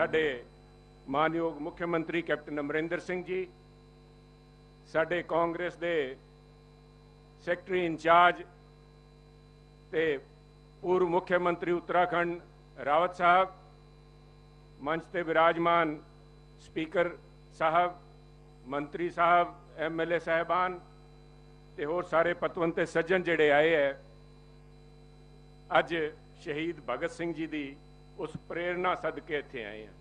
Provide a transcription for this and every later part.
ਸਾਡੇ ਮਾਨਯੋਗ ਮੁੱਖ ਮੰਤਰੀ ਕੈਪਟਨ ਅਮਰਿੰਦਰ ਸਿੰਘ ਜੀ, ਸਾਡੇ ਕਾਂਗਰਸ ਦੇ ਸੈਕਟਰੀ ਇੰਚਾਰਜ ਤੇ ਪੂਰਵ ਮੁੱਖ ਮੰਤਰੀ ਉੱਤਰਾਖੰਡ ਰਾਵਤ ਸਾਹਿਬ, ਮੰਚ ਤੇ ਵਿਰਾਜਮਾਨ ਸਪੀਕਰ ਸਾਹਿਬ, ਮੰਤਰੀ ਸਾਹਿਬ ਐਮਐਲਏ ਸਾਹਿਬਾਨ ਤੇ ਹੋਰ ਸਾਰੇ ਪਤਵੰਤ ਸੱਜਣ ਜਿਹੜੇ ਆਏ ਐ, ਅੱਜ ਸ਼ਹੀਦ ਭਗਤ ਸਿੰਘ ਜੀ ਦੀ ਉਸ ਪ੍ਰੇਰਣਾ ਸਦਕੇ ਇੱਥੇ ਆਏ ਹਾਂ।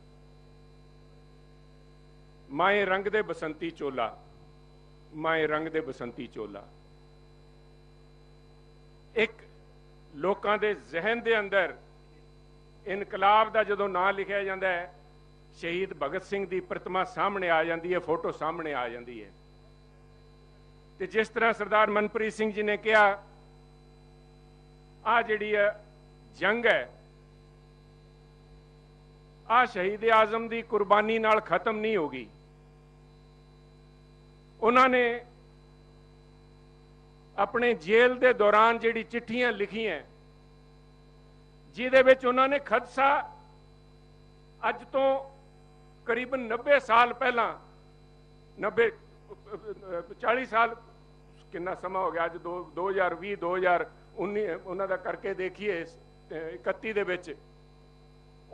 ਮਾਏ ਰੰਗ ਦੇ ਬਸੰਤੀ ਚੋਲਾ, ਮਾਏ ਰੰਗ ਦੇ ਬਸੰਤੀ ਚੋਲਾ। ਇੱਕ ਲੋਕਾਂ ਦੇ ਜ਼ਿਹਨ ਦੇ ਅੰਦਰ ਇਨਕਲਾਬ ਦਾ ਜਦੋਂ ਨਾਂ ਲਿਖਿਆ ਜਾਂਦਾ ਹੈ, ਸ਼ਹੀਦ ਭਗਤ ਸਿੰਘ ਦੀ ਪ੍ਰਤਿਮਾ ਸਾਹਮਣੇ ਆ ਜਾਂਦੀ ਹੈ, ਫੋਟੋ ਸਾਹਮਣੇ ਆ ਜਾਂਦੀ ਹੈ। ਤੇ ਜਿਸ ਤਰ੍ਹਾਂ ਸਰਦਾਰ ਮਨਪ੍ਰੀਤ ਸਿੰਘ ਜੀ ਨੇ ਕਿਹਾ ਆ ਜਿਹੜੀ ਹੈ ਜੰਗ ਹੈ ਆ ਸ਼ਹੀਦ ਆਜ਼ਮ ਦੀ ਕੁਰਬਾਨੀ ਨਾਲ ਖਤਮ ਨਹੀਂ ਹੋਗੀ ਉਹਨਾਂ ਨੇ ਆਪਣੇ ਜੇਲ੍ਹ ਦੇ ਦੌਰਾਨ ਜਿਹੜੀ ਚਿੱਠੀਆਂ ਲਿਖੀਆਂ, ਜਿਹਦੇ ਵਿੱਚ ਉਹਨਾਂ ਨੇ ਖਦਸ਼ਾ ਅੱਜ ਤੋਂ ਕਰੀਬਨ 90 ਸਾਲ ਪਹਿਲਾਂ 90 40 ਸਾਲ, ਕਿੰਨਾ ਸਮਾਂ ਹੋ ਗਿਆ ਅੱਜ 2020 2019 ਉਹਨਾਂ ਦਾ ਕਰਕੇ ਦੇਖੀਏ 31 ਦੇ ਵਿੱਚ।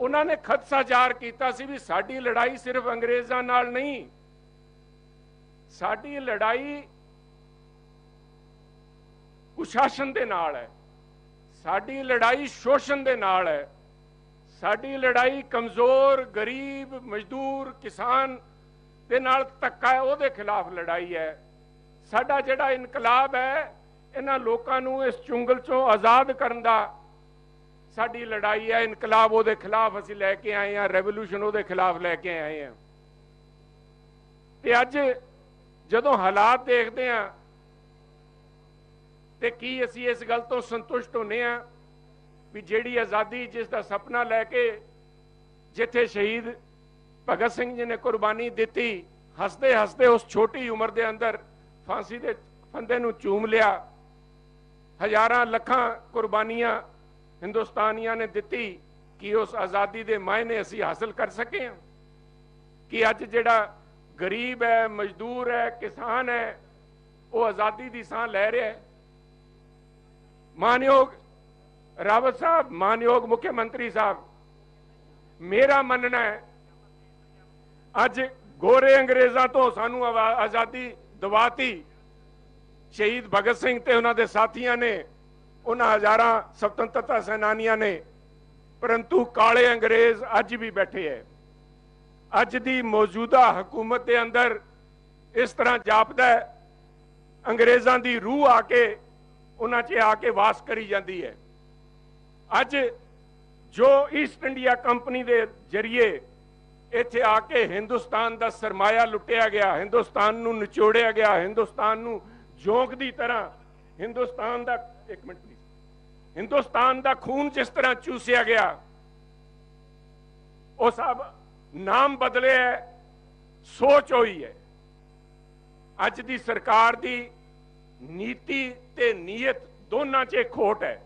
ਉਹਨਾਂ ਨੇ ਖਦਸ਼ਾ ਜ਼ਾਹਰ ਕੀਤਾ ਸੀ ਵੀ ਸਾਡੀ ਲੜਾਈ ਸਿਰਫ ਅੰਗਰੇਜ਼ਾਂ ਨਾਲ ਨਹੀਂ। ਸਾਡੀ ਲੜਾਈ ਕੁਸ਼ਾਸਨ ਦੇ ਨਾਲ ਹੈ। ਸਾਡੀ ਲੜਾਈ ਸ਼ੋਸ਼ਣ ਦੇ ਨਾਲ ਹੈ। ਸਾਡੀ ਲੜਾਈ ਕਮਜ਼ੋਰ, ਗਰੀਬ, ਮਜ਼ਦੂਰ, ਕਿਸਾਨ ਦੇ ਨਾਲ ਧੱਕਾ ਹੈ, ਉਹਦੇ ਖਿਲਾਫ ਲੜਾਈ ਹੈ। ਸਾਡਾ ਜਿਹੜਾ ਇਨਕਲਾਬ ਹੈ, ਇਹਨਾਂ ਲੋਕਾਂ ਨੂੰ ਇਸ ਚੁੰਗਲ ਚੋਂ ਆਜ਼ਾਦ ਕਰਨ ਦਾ ਸਾਡੀ ਲੜਾਈ ਹੈ ਇਨਕਲਾਬ ਉਹਦੇ ਖਿਲਾਫ ਅਸੀਂ ਲੈ ਕੇ ਆਏ ਹਾਂ ਰੈਵੋਲੂਸ਼ਨ ਉਹਦੇ ਖਿਲਾਫ ਲੈ ਕੇ ਆਏ ਹਾਂ ਤੇ ਅੱਜ ਜਦੋਂ ਹਾਲਾਤ ਦੇਖਦੇ ਹਾਂ ਤੇ ਕੀ ਅਸੀਂ ਇਸ ਗੱਲ ਤੋਂ ਸੰਤੁਸ਼ਟ ਹੁੰਨੇ ਆ ਵੀ ਜਿਹੜੀ ਆਜ਼ਾਦੀ ਜਿਸ ਦਾ ਸੁਪਨਾ ਲੈ ਕੇ ਜਿੱਥੇ ਸ਼ਹੀਦ ਭਗਤ ਸਿੰਘ ਜੀ ਨੇ ਕੁਰਬਾਨੀ ਦਿੱਤੀ, ਹੱਸਦੇ ਹੱਸਦੇ ਉਸ ਛੋਟੀ ਉਮਰ ਦੇ ਅੰਦਰ ਫਾਂਸੀ ਦੇ ਫੰਦੇ ਨੂੰ ਚੂਮ ਲਿਆ, ਹਜ਼ਾਰਾਂ ਲੱਖਾਂ ਕੁਰਬਾਨੀਆਂ ਹਿੰਦੁਸਤਾਨੀਆਂ ਨੇ ਦਿੱਤੀ ਕਿ ਉਸ ਆਜ਼ਾਦੀ ਦੇ ਮਾਇਨੇ ਅਸੀਂ ਹਾਸਲ ਕਰ ਸਕੇ ਹਾਂ। ਕਿ ਅੱਜ ਜਿਹੜਾ ਗਰੀਬ ਹੈ, ਮਜ਼ਦੂਰ ਹੈ, ਕਿਸਾਨ ਹੈ, ਉਹ ਆਜ਼ਾਦੀ ਦੀ ਸਾਹ ਲੈ ਰਿਹਾ ਹੈ। ਮਾਨਯੋਗ ਰਾਵਤ ਸਾਹਿਬ, ਮਾਨਯੋਗ ਮੁੱਖ ਮੰਤਰੀ ਸਾਹਿਬ, ਮੇਰਾ ਮੰਨਣਾ ਹੈ, ਅੱਜ ਗੋਰੇ ਅੰਗਰੇਜ਼ਾਂ ਤੋਂ ਸਾਨੂੰ ਆਜ਼ਾਦੀ ਦਿਵਾਤੀ ਸ਼ਹੀਦ ਭਗਤ ਸਿੰਘ ਤੇ ਉਹਨਾਂ ਦੇ ਸਾਥੀਆਂ ਨੇ ਉਹਨਾਂ ਹਜ਼ਾਰਾਂ ਸੁਤੰਤਰਤਾ ਸੈਨਾਨੀਆਂ ਨੇ, ਪਰੰਤੂ ਕਾਲੇ ਅੰਗਰੇਜ਼ ਅੱਜ ਵੀ ਬੈਠੇ ਐ। ਅੱਜ ਦੀ ਮੌਜੂਦਾ ਹਕੂਮਤ ਦੇ ਅੰਦਰ ਇਸ ਤਰ੍ਹਾਂ ਜਾਪਦਾ ਹੈ ਅੰਗਰੇਜ਼ਾਂ ਦੀ ਰੂਹ ਆ ਕੇ ਉਹਨਾਂ 'ਚ ਆ ਕੇ ਵਾਸ ਕਰੀ ਜਾਂਦੀ ਹੈ ਅੱਜ ਜੋ ਈਸਟ ਇੰਡੀਆ ਕੰਪਨੀ ਦੇ ਜ਼ਰੀਏ ਇੱਥੇ ਆ ਕੇ ਹਿੰਦੁਸਤਾਨ ਦਾ ਸਰਮਾਇਆ ਲੁੱਟਿਆ ਗਿਆ, ਹਿੰਦੁਸਤਾਨ ਨੂੰ ਨਿਚੋੜਿਆ ਗਿਆ, ਹਿੰਦੁਸਤਾਨ ਨੂੰ ਜੋਂਕ ਦੀ ਤਰ੍ਹਾਂ, ਹਿੰਦੁਸਤਾਨ ਦਾ, ਇੱਕ ਮਿੰਟ ਹਿੰਦੁਸਤਾਨ ਦਾ ਖੂਨ ਜਿਸ ਤਰ੍ਹਾਂ ਚੂਸਿਆ ਗਿਆ, ਉਹ ਸਭ ਨਾਮ ਬਦਲਿਆ ਸੋਚ ਹੋਈ ਹੈ ਅੱਜ ਦੀ ਸਰਕਾਰ ਦੀ ਨੀਤੀ ਤੇ ਨੀਅਤ ਦੋਨਾਂ 'ਚ ਖੋਟ ਹੈ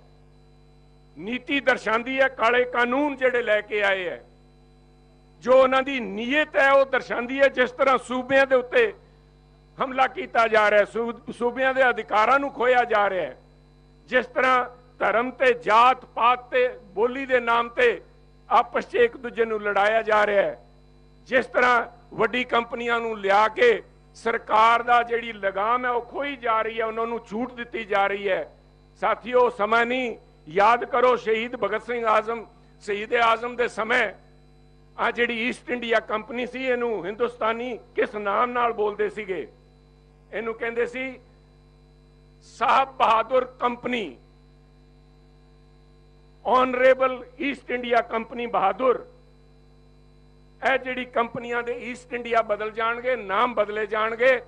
ਨੀਤੀ ਦਰਸਾਉਂਦੀ ਹੈ ਕਾਲੇ ਕਾਨੂੰਨ ਜਿਹੜੇ ਲੈ ਕੇ ਆਏ ਹੈ ਜੋ ਉਹਨਾਂ ਦੀ ਨੀਅਤ ਹੈ ਉਹ ਦਰਸਾਉਂਦੀ ਹੈ ਜਿਸ ਤਰ੍ਹਾਂ ਸੂਬਿਆਂ ਦੇ ਉੱਤੇ ਹਮਲਾ ਕੀਤਾ ਜਾ ਰਿਹਾ ਹੈ ਸੂਬਿਆਂ ਦੇ ਅਧਿਕਾਰਾਂ ਨੂੰ ਖੋਇਆ ਜਾ ਰਿਹਾ ਹੈ ਜਿਸ ਤਰ੍ਹਾਂ ਧਰਮ ਤੇ ਜਾਤ ਪਾਤ ਤੇ ਬੋਲੀ ਦੇ ਨਾਮ ਤੇ ਆਪਸ 'ਚ ਇੱਕ ਦੂਜੇ ਨੂੰ ਲੜਾਇਆ ਜਾ ਰਿਹਾ ਹੈ। ਜਿਸ ਤਰ੍ਹਾਂ ਵੱਡੀ ਕੰਪਨੀਆਂ ਨੂੰ ਲਿਆ ਕੇ ਸਰਕਾਰ ਦਾ ਜਿਹੜੀ ਲਗਾਮ ਹੈ ਉਹ ਖੋਈ ਜਾ ਰਹੀ ਹੈ, ਉਹਨਾਂ ਨੂੰ ਛੂਟ ਦਿੱਤੀ ਜਾ ਰਹੀ ਹੈ। ਸਾਥੀਓ, ਸਮਾਂ ਨਹੀਂ। ਯਾਦ ਕਰੋ ਸ਼ਹੀਦ ਭਗਤ ਸਿੰਘ ਆਜ਼ਮ, ਸ਼ਹੀਦ ਆਜ਼ਮ ਦੇ ਸਮੇਂ ਆ ਜਿਹੜੀ ਈਸਟ ਇੰਡੀਆ ਕੰਪਨੀ ਸੀ, ਇਹਨੂੰ ਹਿੰਦੁਸਤਾਨੀ ਕਿਸ ਨਾਮ ਨਾਲ ਬੋਲਦੇ ਸੀਗੇ? ਇਹਨੂੰ ਕਹਿੰਦੇ ਸੀ ਸਾਹਿਬ Bahadur company honourable East India company ਬਹਾਦੁਰ ਇਹ ਜਿਹੜੀ ਕੰਪਨੀਆਂ ਦੇ ਈਸਟ ਇੰਡੀਆ ਬਦਲ ਜਾਣਗੇ, ਨਾਮ ਬਦਲੇ ਜਾਣਗੇ,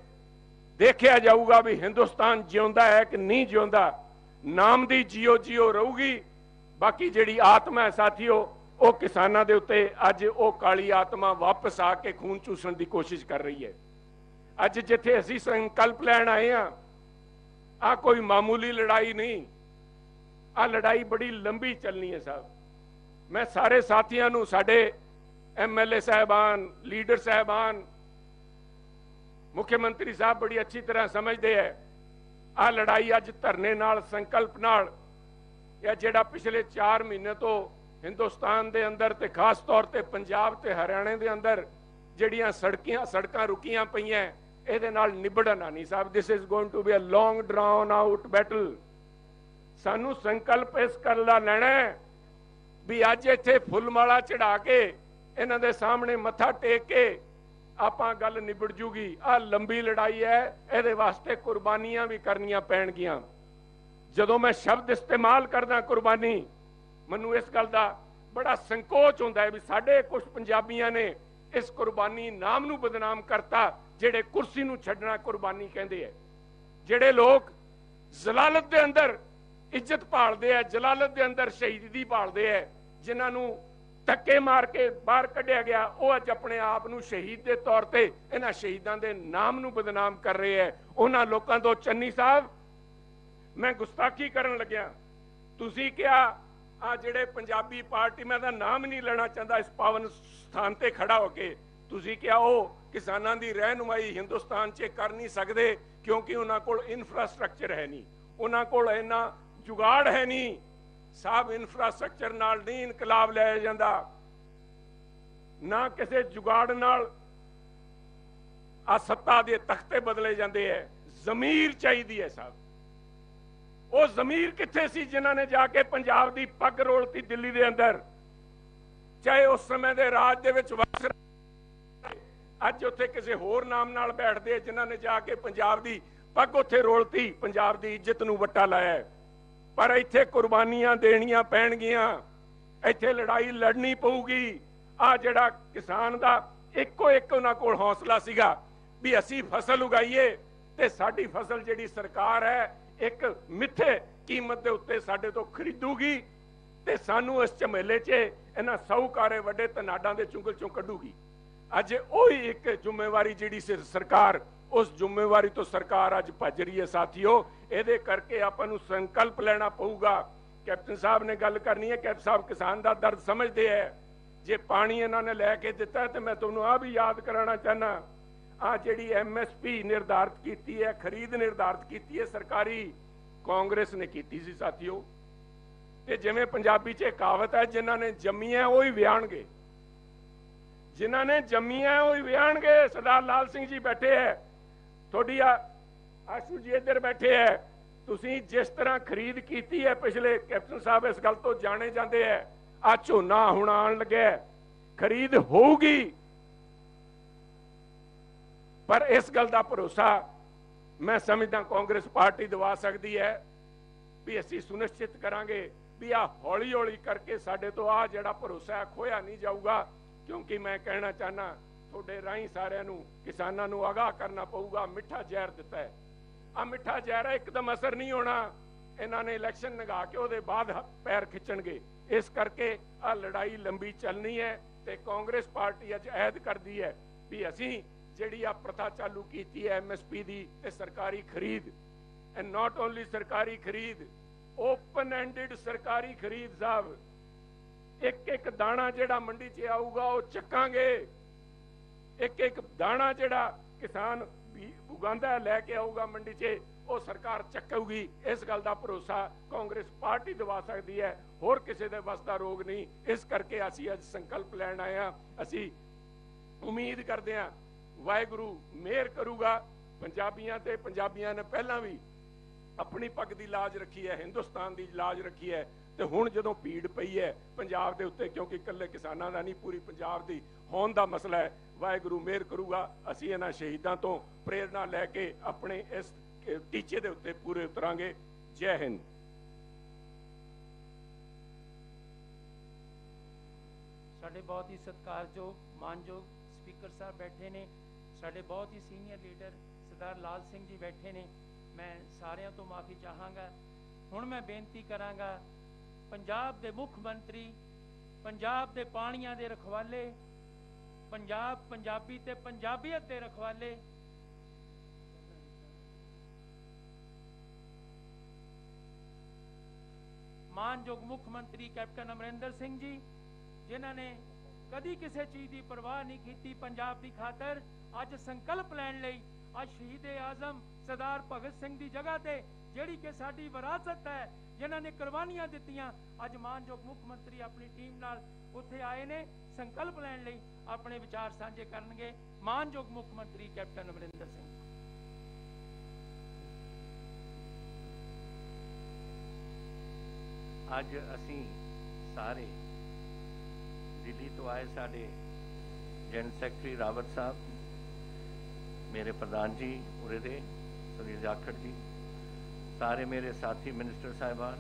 ਦੇਖਿਆ ਜਾਊਗਾ ਵੀ ਹਿੰਦੁਸਤਾਨ ਜਿਉਂਦਾ ਹੈ ਕਿ ਨਹੀਂ ਜਿਉਂਦਾ। ਨਾਮ ਦੀ ਜਿਉ ਜਿਉ ਰਹੂਗੀ, ਬਾਕੀ ਜਿਹੜੀ ਆਤਮਾ ਹੈ ਸਾਥੀਓ, ਉਹ ਕਿਸਾਨਾਂ ਦੇ ਉੱਤੇ ਅੱਜ ਉਹ ਕਾਲੀ ਆਤਮਾ ਵਾਪਸ ਆ ਕੇ ਖੂਨ ਚੂਸਣ ਦੀ ਕੋਸ਼ਿਸ਼ ਕਰ ਰਹੀ ਹੈ। ਅੱਜ ਜਿੱਥੇ ਅਸੀਂ ਸੰਕਲਪ ਲੈਣ ਆਏ ਆ ਆ ਕੋਈ ਮਾਮੂਲੀ ਲੜਾਈ ਨਹੀਂ ਆ ਲੜਾਈ ਬੜੀ ਲੰਬੀ ਚੱਲਣੀ ਹੈ ਸਾਹਿਬ। ਮੈਂ ਸਾਰੇ ਸਾਥੀਆਂ ਨੂੰ, ਸਾਡੇ ਐਮਐਲਏ ਸਾਹਿਬਾਨ, ਲੀਡਰ ਸਾਹਿਬਾਨ, ਮੁੱਖ ਮੰਤਰੀ ਸਾਹਿਬ ਬੜੀ ਅੱਛੀ ਤਰ੍ਹਾਂ ਸਮਝਦੇ ਐ, ਆ ਲੜਾਈ ਅੱਜ ਧਰਨੇ ਨਾਲ, ਸੰਕਲਪ ਨਾਲ, ਇਹ ਜਿਹੜਾ ਪਿਛਲੇ 4 ਮਹੀਨੇ ਤੋਂ ਹਿੰਦੁਸਤਾਨ ਦੇ ਅੰਦਰ ਤੇ ਖਾਸ ਤੌਰ ਤੇ ਪੰਜਾਬ ਤੇ ਹਰਿਆਣੇ ਦੇ ਅੰਦਰ ਜਿਹੜੀਆਂ ਸੜਕੀਆਂ, ਸੜਕਾਂ ਰੁਕੀਆਂ ਪਈਆਂ, ਇਹਦੇ ਨਾਲ ਨਿਬੜਨਾ ਨਹੀਂ ਸਾਹਿਬ। This is going to be a long drawn out battle ਸਾਨੂੰ ਸੰਕਲਪ ਇਸ ਕਰ ਦਾ ਲੈਣਾ ਹੈ ਵੀ ਅੱਜ ਇੱਥੇ ਫੁੱਲ ਮਾਲਾ ਚੜਾ ਕੇ ਇਹਨਾਂ ਦੇ ਸਾਹਮਣੇ ਮੱਥਾ ਟੇਕ ਕੇ ਆਪਾਂ ਗੱਲ ਨਿਬੜ ਜੂਗੀ। ਆ ਲੰਬੀ ਲੜਾਈ ਹੈ, ਇਹਦੇ ਵਾਸਤੇ ਕੁਰਬਾਨੀਆਂ ਵੀ ਕਰਨੀਆਂ ਪੈਣਗੀਆਂ। ਜਦੋਂ ਮੈਂ ਸ਼ਬਦ ਇਸਤੇਮਾਲ ਕਰਦਾ ਕੁਰਬਾਨੀ, ਮੈਨੂੰ ਇਸ ਗੱਲ ਦਾ ਬੜਾ ਸੰਕੋਚ ਹੁੰਦਾ ਹੈ ਵੀ ਸਾਡੇ ਕੁਝ ਪੰਜਾਬੀਆਂ ਨੇ ਇਸ ਕੁਰਬਾਨੀ ਨਾਮ ਨੂੰ ਬਦਨਾਮ ਕਰਤਾ, ਜਿਹੜੇ ਕੁਰਸੀ ਨੂੰ ਛੱਡਣਾ ਕੁਰਬਾਨੀ ਕਹਿੰਦੇ ਐ ਜਿਹੜੇ ਲੋਕ ਜ਼ਲਾਲਤ ਦੇ ਅੰਦਰ ਇੱਜ਼ਤ ਭਾਲਦੇ ਆ, ਜਲਾਲਤ ਦੇ ਅੰਦਰ ਸ਼ਹੀਦੀ ਭਾਲਦੇ ਆ, ਜਿਨ੍ਹਾਂ ਨੂੰ ਧੱਕੇ ਮਾਰ ਕੇ ਬਾਹਰ ਕੱਢਿਆ ਗਿਆ, ਉਹ ਅੱਜ ਆਪਣੇ ਆਪ ਨੂੰ ਸ਼ਹੀਦ ਦੇ ਤੌਰ ਤੇ ਇਹਨਾਂ ਸ਼ਹੀਦਾਂ ਦੇ ਨਾਮ ਨੂੰ ਬਦਨਾਮ ਕਰ ਰਹੇ ਆ। ਉਹਨਾਂ ਲੋਕਾਂ ਤੋਂ ਚੰਨੀ ਸਾਹਿਬ, ਮੈਂ ਗੁਸਤਾਖੀ ਕਰਨ ਲੱਗਿਆ। ਤੁਸੀਂ ਕਿਹਾ, ਆ ਜਿਹੜੇ ਪੰਜਾਬੀ ਪਾਰਟੀ, ਮੈਂ ਦਾ ਨਾਮ ਨਹੀਂ ਲੈਣਾ ਚਾਹੁੰਦਾ, ਇਸ ਪਾਵਨ ਸਥਾਨ ਤੇ ਖੜਾ ਹੋ ਕੇ। ਤੁਸੀਂ ਕਿਹਾ ਉਹ ਕਿਸਾਨਾਂ ਦੀ ਰਹਿਨੁਮਾਈ ਹਿੰਦੁਸਤਾਨ 'ਚ ਕਰ ਨਹੀਂ ਸਕਦੇ, ਕਿਉਂਕਿ ਉਹਨਾਂ ਕੋਲ ਇਨਫਰਾਸਟ੍ਰਕਚਰ ਹੈ ਨਹੀਂ। ਉਹਨਾਂ ਕੋਲ ਇੰਨਾ ਜੁਗਾੜ ਹੈ ਨਹੀਂ ਸਭ ਇਨਫਰਾਸਟ੍ਰਕਚਰ ਨਾਲ ਨਹੀਂ ਇਨਕਲਾਬ ਲਿਆ ਜਾਂਦਾ। ਨਾ ਕਿਸੇ ਜੁਗਾੜ ਨਾਲ ਆ ਸੱਤਾ ਦੇ ਤਖਤੇ ਬਦਲੇ ਜਾਂਦੇ ਐ। ਜ਼ਮੀਰ ਚਾਹੀਦੀ ਹੈ ਸਾਹਿਬ ਉਹ ਜ਼ਮੀਰ ਕਿੱਥੇ ਸੀ ਜਿਨ੍ਹਾਂ ਨੇ ਜਾ ਕੇ ਪੰਜਾਬ ਦੀ ਪੱਗ ਰੋਲਤੀ ਦਿੱਲੀ ਦੇ ਅੰਦਰ? ਚਾਹੇ ਉਸ ਸਮੇਂ ਦੇ ਰਾਜ ਦੇ ਵਿੱਚ ਵਸ ਅੱਜ ਉੱਥੇ ਕਿਸੇ ਹੋਰ ਨਾਮ ਨਾਲ ਬੈਠਦੇ ਜਿਨ੍ਹਾਂ ਨੇ ਜਾ ਕੇ ਪੰਜਾਬ ਦੀ ਪੱਗ ਉੱਥੇ ਰੋਲਤੀ, ਪੰਜਾਬ ਦੀ ਇੱਜ਼ਤ ਨੂੰ ਵੱਟਾ ਲਾਇਆ ਪਰ ਇੱਥੇ ਕੁਰਬਾਨੀਆਂ ਦੇਣੀਆਂ ਪੈਣਗੀਆਂ। ਇੱਥੇ ਲੜਾਈ ਲੜਨੀ ਪਊਗੀ। ਆ ਜਿਹੜਾ ਕਿਸਾਨ ਦਾ ਇੱਕੋ ਇੱਕ ਉਹਨਾਂ ਕੋਲ ਹੌਸਲਾ ਸੀਗਾ ਵੀ ਅਸੀਂ ਫਸਲ ਉਗਾਈਏ ਤੇ ਸਾਡੀ ਫਸਲ ਜਿਹੜੀ ਸਰਕਾਰ ਹੈ, ਇੱਕ ਮਿੱਥੇ ਕੀਮਤ ਦੇ ਉੱਤੇ ਸਾਡੇ ਤੋਂ ਖਰੀਦੂਗੀ ਤੇ ਸਾਨੂੰ ਇਸ ਝਮੇਲੇ 'ਚ ਇਹਨਾਂ ਸੌਕਾਰੇ ਵੱਡੇ ਤਨਾਡਾਂ ਦੇ ਚੁੰਗਲ ਚੋਂ ਕੱਢੂਗੀ। ਅੱਜ ਉਹੀ ਇੱਕ ਜ਼ਿੰਮੇਵਾਰੀ ਜਿਹੜੀ ਸਰਕਾਰ, ਉਸ ਜ਼ਿੰਮੇਵਾਰੀ ਤੋਂ ਸਰਕਾਰ ਅੱਜ ਭੱਜ ਰਹੀ ਹੈ ਸਾਥੀਓ। ਇਹਦੇ ਕਰਕੇ ਆਪਾਂ ਨੂੰ ਸੰਕਲਪ ਲੈਣਾ ਪਊਗਾ। ਕੈਪਟਨ ਸਾਹਿਬ ਨੇ ਗੱਲ ਕਰਨੀ ਹੈ, ਕੈਪਟਨ ਸਾਹਿਬ ਕਿਸਾਨ ਦਾ ਦਰਦ ਸਮਝਦੇ ਹੈ। ਜੇ ਪਾਣੀ ਇਹਨਾਂ ਨੇ ਲੈ ਕੇ ਦਿੱਤਾ ਤੇ ਮੈਂ ਤੁਹਾਨੂੰ ਆ ਵੀ ਯਾਦ ਕਰਾਉਣਾ ਚਾਹਨਾ ਆ ਜਿਹੜੀ ਐਮਐਸਪੀ ਨਿਰਧਾਰਿਤ ਕੀਤੀ ਹੈ, ਖਰੀਦ ਨਿਰਧਾਰਿਤ ਕੀਤੀ ਹੈ, ਸਰਕਾਰੀ ਕਾਂਗਰਸ ਨੇ ਕੀਤੀ ਸੀ ਸਾਥੀਓ। ਤੇ ਜਿਵੇਂ ਪੰਜਾਬੀ 'ਚ ਕਹਾਵਤ ਹੈ, ਜਿਨ੍ਹਾਂ ਨੇ ਜੰਮੀਆਂ ਉਹ ਹੀ ਵਿਆਹਣਗੇ। ਜਿਨ੍ਹਾਂ ਨੇ ਜੰਮੀਆਂ ਉਹ ਹੀ ਵਿਆਹਣਗੇ, ਸਰਦਾਰ ਲਾਲ ਸਿੰਘ ਜੀ ਬੈਠੇ ਐ ਤੁਹਾਡੀ ਆ ਆਸ਼ੂ ਜੀ ਇੱਧਰ ਬੈਠੇ ਐ। ਤੁਸੀਂ ਜਿਸ ਤਰ੍ਹਾਂ ਖਰੀਦ ਕੀਤੀ ਹੈ ਪਿਛਲੇ ਕੈਪਟਨ ਸਾਹਿਬ ਇਸ ਗੱਲ ਤੋਂ ਜਾਣੇ ਜਾਂਦੇ ਐ। ਆ ਝੋਨਾ ਹੁਣ ਆਉਣ ਲੱਗਿਆ ਖਰੀਦ ਹੋਊਗੀ। ਪਰ ਇਸ ਗੱਲ ਦਾ ਭਰੋਸਾ ਮੈਂ ਸਮਝਦਾ ਕਾਂਗਰਸ ਪਾਰਟੀ ਦਵਾ ਸਕਦੀ ਹੈ ਵੀ ਅਸੀਂ ਸੁਨਿਸ਼ਚਿਤ ਕਰਾਂਗੇ ਵੀ ਆ ਹੌਲੀ ਹੌਲੀ ਕਰਕੇ ਸਾਡੇ ਤੋਂ ਆ ਜਿਹੜਾ ਭਰੋਸਾ ਖੋਇਆ ਨਹੀਂ ਜਾਊਗਾ। ਕਿਉਂਕਿ ਮੈਂ ਕਹਿਣਾ ਚਾਹਨਾ ਤੁਹਾਡੇ ਰਾਹੀਂ ਸਾਰਿਆਂ ਨੂੰ ਕਿਸਾਨਾਂ ਨੂੰ ਆਗਾਹ ਕਰਨਾ ਪਊਗਾ, ਮਿੱਠਾ ਜ਼ਹਿਰ ਦਿੱਤਾ ਹੈ ਆ ਮਿੱਠਾ ਜ਼ਹਿਰ ਇੱਕਦਮ ਅਸਰ ਨਹੀਂ ਹੋਣਾ। ਇਹਨਾਂ ਨੇ ਇਲੈਕਸ਼ਨ ਨਗਾ ਕੇ ਉਹਦੇ ਬਾਅਦ ਪੈਰ ਖਿੱਚਣਗੇ। ਇਸ ਕਰਕੇ ਆ ਲੜਾਈ ਲੰਬੀ ਚੱਲਣੀ ਹੈ ਤੇ ਕਾਂਗਰਸ ਪਾਰਟੀ ਅੱਜ ਐਦ ਕਰਦੀ ਹੈ ਵੀ ਅਸੀਂ ਜਿਹੜੀ ਆ ਪ੍ਰਥਾ ਚਾਲੂ ਕੀਤੀ ਹੈ ਐਮਐਸਪੀ ਦੀ ਤੇ ਸਰਕਾਰੀ ਖਰੀਦ ਐਂਡ ਨਾਟ ਓਨਲੀ ਸਰਕਾਰੀ ਖਰੀਦ ਓਪਨ ਐਂਡਡ ਸਰਕਾਰੀ ਖਰੀਦ ਸਾਹਿਬ ਇੱਕ ਇੱਕ ਦਾਣਾ ਜਿਹੜਾ ਮੰਡੀ 'ਚ ਆਊਗਾ ਉਹ ਚੱਕਾਂਗੇ। ਇੱਕ ਇੱਕ ਦਾਣਾ ਜਿਹੜਾ ਕਿਸਾਨ ਉਗਾਂਦਾ ਲੈ ਕੇ ਆਊਗਾ ਮੰਡੀ 'ਚ, ਉਹ ਸਰਕਾਰ ਚੱਕੂਗੀ ਇਸ ਗੱਲ ਦਾ ਭਰੋਸਾ ਕਾਂਗਰਸ ਪਾਰਟੀ ਦਿਵਾ ਸਕਦੀ ਹੈ। ਹੋਰ ਕਿਸੇ ਦੇ ਵੱਸ ਦਾ ਰੋਗ ਨਹੀਂ। ਇਸ ਕਰਕੇ ਅਸੀਂ ਅੱਜ ਸੰਕਲਪ ਲੈਣ ਆਏ ਆ ਅਸੀਂ ਉਮੀਦ ਕਰਦੇ ਆ ਵਾਹਿਗੁਰੂ ਮਿਹਰ ਕਰੂਗਾ। ਪੰਜਾਬੀਆਂ ਤੇ ਪੰਜਾਬੀਆਂ ਨੇ ਪਹਿਲਾਂ ਵੀ ਆਪਣੀ ਪੱਗ ਦੀ ਲਾਜ ਰੱਖੀ ਹੈ, ਹਿੰਦੁਸਤਾਨ ਦੀ ਲਾਜ ਰੱਖੀ ਹੈ। ਤੇ ਹੁਣ ਜਦੋਂ ਭੀੜ ਪਈ ਹੈ ਪੰਜਾਬ ਦੇ ਉੱਤੇ, ਕਿਉਂਕਿ ਇਕੱਲੇ ਕਿਸਾਨਾਂ ਦਾ ਨਹੀਂ, ਪੂਰੀ ਪੰਜਾਬ ਦੀ ਹੋਣ ਦਾ ਮਸਲਾ ਹੈ, ਵਾਹਿਗੁਰੂ ਮਿਹਰ ਕਰੂਗਾ, ਅਸੀਂ ਇਹਨਾਂ ਸ਼ਹੀਦਾਂ ਤੋਂ ਪ੍ਰੇਰਣਾ ਲੈ ਕੇ ਆਪਣੇ ਇਸ ਟੀਚੇ ਦੇ ਉੱਤੇ ਪੂਰੇ ਉਤਰਾਂਗੇ। ਜੈ ਹਿੰਦ। ਸਾਡੇ ਬਹੁਤ ਹੀ ਸਤਿਕਾਰਯੋਗ, ਮਾਨਯੋਗ ਸਪੀਕਰ ਸਾਹਿਬ ਬੈਠੇ ਨੇ, ਸਾਡੇ ਬਹੁਤ ਹੀ ਸੀਨੀਅਰ ਲੀਡਰ ਸਰਦਾਰ ਲਾਲ ਸਿੰਘ ਜੀ ਬੈਠੇ ਨੇ, ਮੈਂ ਸਾਰਿਆਂ ਤੋਂ ਮਾਫੀ ਚਾਹਾਂਗਾ। ਹੁਣ ਮੈਂ ਬੇਨਤੀ ਕਰਾਂਗਾ ਪੰਜਾਬ ਦੇ ਮੁੱਖ ਮੰਤਰੀ, ਪੰਜਾਬ ਦੇ ਪਾਣੀਆਂ ਦੇ ਰਖਵਾਲੇ, ਪੰਜਾਬ ਪੰਜਾਬੀ ਤੇ ਪੰਜਾਬੀਅਤ ਦੇ ਰਖਵਾਲੇ। ਮਾਨਯੋਗ ਮੁੱਖ ਮੰਤਰੀ ਕੈਪਟਨ ਅਮਰਿੰਦਰ ਸਿੰਘ ਜੀ, ਜਿਨ੍ਹਾਂ ਨੇ ਕਦੀ ਕਿਸੇ ਚੀਜ਼ ਦੀ ਪਰਵਾਹ ਨਹੀਂ ਕੀਤੀ ਪੰਜਾਬ ਦੀ ਖਾਤਰ, ਅੱਜ ਸੰਕਲਪ ਲੈਣ ਲਈ ਅੱਜ ਸ਼ਹੀਦ ਆਜ਼ਮ ਸਰਦਾਰ ਭਗਤ ਸਿੰਘ ਦੀ ਜਗ੍ਹਾ ਤੇ, ਜਿਹੜੀ ਕਿ ਸਾਡੀ ਵਿਰਾਸਤ ਹੈ ਜਿਨ੍ਹਾਂ ਨੇ ਕੁਰਬਾਨੀਆਂ ਦਿੱਤੀਆਂ, ਅੱਜ ਮਾਨਯੋਗ ਮੁੱਖ ਮੰਤਰੀ ਆਪਣੀ ਟੀਮ ਨਾਲ ਉੱਥੇ ਆਏ ਨੇ, ਸੰਕਲਪ ਲੈਣ ਲਈ ਆਪਣੇ ਵਿਚਾਰ ਸਾਂਝੇ ਕਰਨਗੇ ਮਾਨਯੋਗ ਮੁੱਖ ਮੰਤਰੀ ਕੈਪਟਨ ਅਮਰਿੰਦਰ ਸਿੰਘ। ਅੱਜ ਅਸੀਂ ਸਾਰੇ ਦਿੱਲੀ ਤੋਂ ਆਏ ਸਾਡੇ ਜਨਰਲ ਸੈਕਟਰੀ ਰਾਵਤ ਸਾਹਿਬ, ਮੇਰੇ ਪ੍ਰਧਾਨ ਜੀ ਉਰੇ ਦੇ, ਸੁਨੀਲ ਜਾਖੜ ਜੀ ਸਾਰੇ ਮੇਰੇ ਸਾਥੀ ਮਿਨਿਸਟਰ ਸਾਹਿਬਾਨ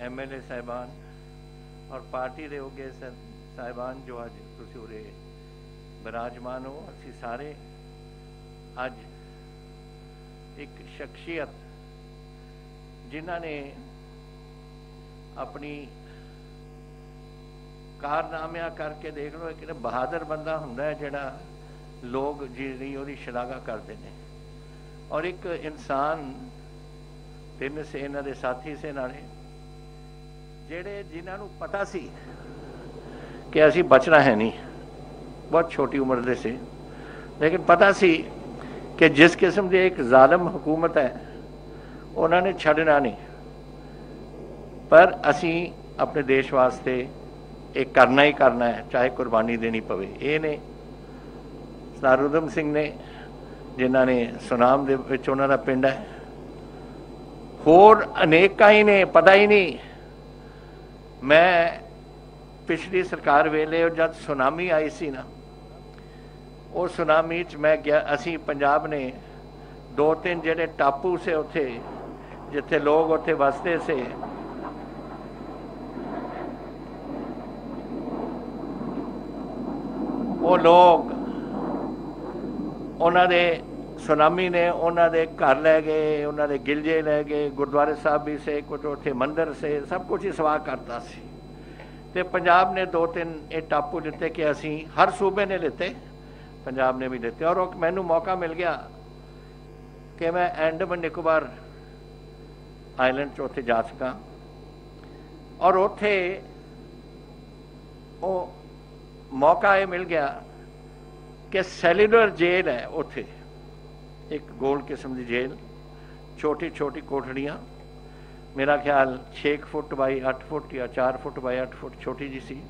ਐਮਐਲਏ ਸਾਹਿਬਾਨ ਔਰ ਪਾਰਟੀ ਦੇ ਹੋਗੇ ਸਾਹਿਬਾਨ ਜੋ ਅੱਜ ਤੁਸੀਂ ਉਰੇ ਬਿਰਾਜਮਾਨ ਹੋ ਅਸੀਂ ਸਾਰੇ ਅੱਜ ਇੱਕ ਸ਼ਖਸੀਅਤ ਜਿਨ੍ਹਾਂ ਨੇ ਆਪਣੀ ਕਾਰਨਾਮਿਆਂ ਕਰਕੇ ਦੇਖ ਲਓ ਇੱਕ ਬਹਾਦਰ ਬੰਦਾ ਹੁੰਦਾ ਹੈ ਜਿਹੜਾ ਲੋਕ ਜਿਹੜੀ ਉਹਦੀ ਸ਼ਲਾਘਾ ਕਰਦੇ ਨੇ ਔਰ ਇੱਕ ਇਨਸਾਨ ਤਿੰਨ ਸੇ ਇਹਨਾਂ ਦੇ ਸਾਥੀ ਸੇ ਨਾਲੇ ਜਿਹੜੇ ਜਿਨ੍ਹਾਂ ਨੂੰ ਪਤਾ ਸੀ ਕਿ ਅਸੀਂ ਬਚਣਾ ਹੈ ਨਹੀਂ, ਬਹੁਤ ਛੋਟੀ ਉਮਰ ਦੇ ਸੀ। ਲੇਕਿਨ ਪਤਾ ਸੀ ਕਿ ਜਿਸ ਕਿਸਮ ਦੀ ਇੱਕ ਜ਼ਾਲਮ ਹਕੂਮਤ ਹੈ, ਉਹਨਾਂ ਨੇ ਛੱਡਣਾ ਨਹੀਂ। ਪਰ ਅਸੀਂ ਆਪਣੇ ਦੇਸ਼ ਵਾਸਤੇ ਇਹ ਕਰਨਾ ਹੀ ਕਰਨਾ ਹੈ, ਚਾਹੇ ਕੁਰਬਾਨੀ ਦੇਣੀ ਪਵੇ। ਇਹ ਨੇ ਸਰਦਾਰ ਉਦਮ ਸਿੰਘ ਨੇ, ਜਿਨ੍ਹਾਂ ਨੇ ਸੁਨਾਮ ਦੇ ਵਿੱਚ ਉਹਨਾਂ ਦਾ ਪਿੰਡ ਹੈ ਹੋਰ ਅਨੇਕਾਂ ਹੀ ਨੇ, ਪਤਾ ਹੀ ਨਹੀਂ। ਮੈਂ ਪਿਛਲੀ ਸਰਕਾਰ ਵੇਲੇ ਉਹ ਜਦ ਸੁਨਾਮੀ ਆਈ ਸੀ ਨਾ, ਉਹ ਸੁਨਾਮੀ 'ਚ ਮੈਂ ਗਿਆ, ਅਸੀਂ ਪੰਜਾਬ ਨੇ ਦੋ ਤਿੰਨ ਜਿਹੜੇ ਟਾਪੂ ਸੇ ਉੱਥੇ, ਜਿੱਥੇ ਲੋਕ ਉੱਥੇ ਵਸਦੇ ਸੇ। ਉਹ ਲੋਕ, ਉਹਨਾਂ ਦੇ ਸੁਨਾਮੀ ਨੇ ਉਹਨਾਂ ਦੇ ਘਰ ਲੈ ਗਏ, ਉਹਨਾਂ ਦੇ ਗਿਲਜੇ ਲੈ ਗਏ, ਗੁਰਦੁਆਰੇ ਸਾਹਿਬ ਵੀ ਸੇ ਕੁਝ ਉੱਥੇ ਮੰਦਿਰ ਸੇ, ਸਭ ਕੁਝ ਹੀ ਸਵਾਹ ਕਰਤਾ ਸੀ। ਤੇ ਪੰਜਾਬ ਨੇ ਦੋ ਤਿੰਨ ਇਹ ਟਾਪੂ ਦਿੱਤੇ ਕਿ ਅਸੀਂ ਹਰ ਸੂਬੇ ਨੇ ਲਿੱਤੇ, ਪੰਜਾਬ ਨੇ ਵੀ ਦਿੱਤੇ। ਔਰ ਉਹ ਮੈਨੂੰ ਮੌਕਾ ਮਿਲ ਗਿਆ ਕਿ ਮੈਂ ਐਂਡਮਨ ਨਿਕੋਬਾਰ ਆਈਲੈਂਡ 'ਚ ਉੱਥੇ ਜਾ ਸਕਾਂ। ਔਰ ਉੱਥੇ ਉਹ ਮੌਕਾ ਇਹ ਮਿਲ ਗਿਆ ਕਿ ਸੈਲੂਲਰ ਜੇਲ ਹੈ ਉੱਥੇ। ਇੱਕ ਗੋਲ ਕਿਸਮ ਦੀ ਜੇਲ੍ਹ ਛੋਟੀ ਛੋਟੀ ਕੋਠੜੀਆਂ। ਮੇਰਾ ਖਿਆਲ 6 ਫੁੱਟ ਬਾਈ 8 ਫੁੱਟ ਜਾਂ 4 ਫੁੱਟ ਬਾਈ 8 ਫੁੱਟ ਛੋਟੀ ਜੀ ਸੀ,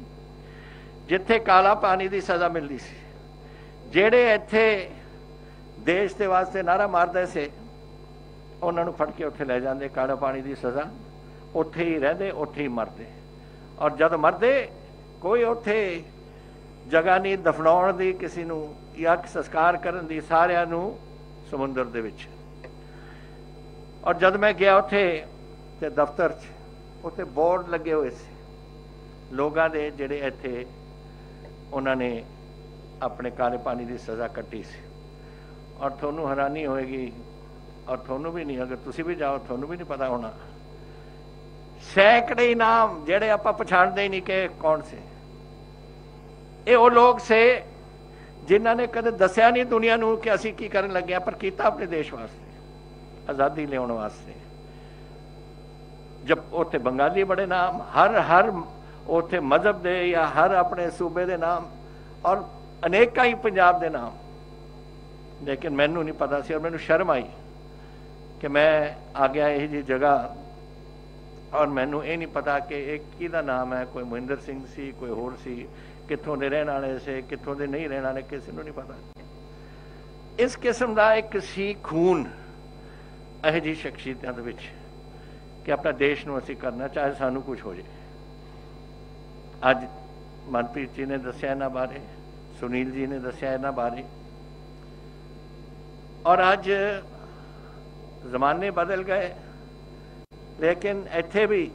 ਜਿੱਥੇ ਕਾਲਾ ਪਾਣੀ ਦੀ ਸਜ਼ਾ ਮਿਲਦੀ ਸੀ। ਜਿਹੜੇ ਇੱਥੇ ਦੇਸ਼ ਦੇ ਵਾਸਤੇ ਨਾਰਾ ਮਾਰਦੇ ਸੀ, ਉਹਨਾਂ ਨੂੰ ਫੜ ਕੇ ਉੱਥੇ ਲੈ ਜਾਂਦੇ, ਕਾਲਾ ਪਾਣੀ ਦੀ ਸਜ਼ਾ। ਉੱਥੇ ਹੀ ਰਹਿੰਦੇ, ਉੱਥੇ ਹੀ ਮਰਦੇ। ਔਰ ਜਦ ਮਰਦੇ, ਕੋਈ ਉੱਥੇ ਜਗ੍ਹਾ ਨਹੀਂ ਦਫਨਾਉਣ ਦੀ, ਕਿਸੇ ਨੂੰ ਜਾਂ ਸੰਸਕਾਰ ਕਰਨ ਦੀ, ਸਾਰਿਆਂ ਨੂੰ ਸਮੁੰਦਰ ਦੇ ਵਿੱਚ। ਔਰ ਜਦ ਮੈਂ ਗਿਆ ਉੱਥੇ ਤੇ ਦਫ਼ਤਰ 'ਚ, ਉੱਥੇ ਬੋਰਡ ਲੱਗੇ ਹੋਏ ਸੀ। ਲੋਕਾਂ ਦੇ ਜਿਹੜੇ ਇੱਥੇ, ਉਹਨਾਂ ਨੇ ਆਪਣੇ ਕਾਲੇ ਪਾਣੀ ਦੀ ਸਜ਼ਾ ਕੱਟੀ ਸੀ। ਔਰ ਤੁਹਾਨੂੰ ਹੈਰਾਨੀ ਹੋਏਗੀ, ਔਰ ਤੁਹਾਨੂੰ ਵੀ ਨਹੀਂ, ਅਗਰ ਤੁਸੀਂ ਵੀ ਜਾਓ, ਤੁਹਾਨੂੰ ਵੀ ਨਹੀਂ ਪਤਾ ਹੋਣਾ। ਸੈਂਕੜੇ ਨਾਮ ਜਿਹੜੇ ਆਪਾਂ ਪਛਾਣਦੇ ਹੀ ਨਹੀਂ ਕਿ ਕੌਣ ਸੀ। ਇਹ ਉਹ ਲੋਕ ਸੇ ਜਿਨ੍ਹਾਂ ਨੇ ਕਦੇ ਦੱਸਿਆ ਨਹੀਂ ਦੁਨੀਆ ਨੂੰ ਕਿ ਅਸੀਂ ਕੀ ਕਰਨ ਲੱਗੇ ਆ ਪਰ ਕੀਤਾ ਆਪਣੇ ਦੇਸ਼ ਵਾਸਤੇ, ਆਜ਼ਾਦੀ ਲਿਆਉਣ ਵਾਸਤੇ। ਜਦ ਉੱਥੇ ਬੰਗਾਲੀ ਬੜੇ ਨਾਮ, ਹਰ ਹਰ ਉੱਥੇ ਮਜ਼ਹਬ ਦੇ ਜਾਂ ਹਰ ਆਪਣੇ ਸੂਬੇ ਦੇ ਨਾਮ ਔਰ ਅਨੇਕਾਂ ਹੀ ਪੰਜਾਬ ਦੇ ਨਾਮ। ਲੇਕਿਨ ਮੈਨੂੰ ਨਹੀਂ ਪਤਾ ਸੀ ਔਰ ਮੈਨੂੰ ਸ਼ਰਮ ਆਈ ਕਿ ਮੈਂ ਆ ਗਿਆ ਇਹ ਜੀ ਜਗ੍ਹਾ ਔਰ ਮੈਨੂੰ ਇਹ ਨਹੀਂ ਪਤਾ ਕਿ ਇਹ ਕਿਹਦਾ ਨਾਮ ਹੈ, ਕੋਈ ਮਹਿੰਦਰ ਸਿੰਘ ਸੀ, ਕੋਈ ਹੋਰ ਸੀ ਕਿੱਥੋਂ ਦੇ ਰਹਿਣ ਵਾਲੇ ਸੀ, ਕਿੱਥੋਂ ਦੇ ਨਹੀਂ ਰਹਿਣ ਵਾਲੇ, ਕਿਸੇ ਨੂੰ ਨਹੀਂ ਪਤਾ। ਇਸ ਕਿਸਮ ਦਾ ਇੱਕ ਸੀ ਖੂਨ ਇਹ ਜੀ ਸ਼ਖਸੀਅਤਾਂ ਦੇ ਵਿੱਚ ਕਿ ਆਪਣਾ ਦੇਸ਼ ਨੂੰ ਅਸੀਂ ਕਰਨਾ ਚਾਹੇ ਸਾਨੂੰ ਕੁਝ ਹੋ ਜਾਏ ਅੱਜ ਮਨਪ੍ਰੀਤ ਜੀ ਨੇ ਦੱਸਿਆ ਇਹਨਾਂ ਬਾਰੇ, ਸੁਨੀਲ ਜੀ ਨੇ ਦੱਸਿਆ ਇਹਨਾਂ ਬਾਰੇ। ਔਰ ਅੱਜ ਜ਼ਮਾਨੇ ਬਦਲ ਗਏ, ਲੇਕਿਨ ਇੱਥੇ ਵੀ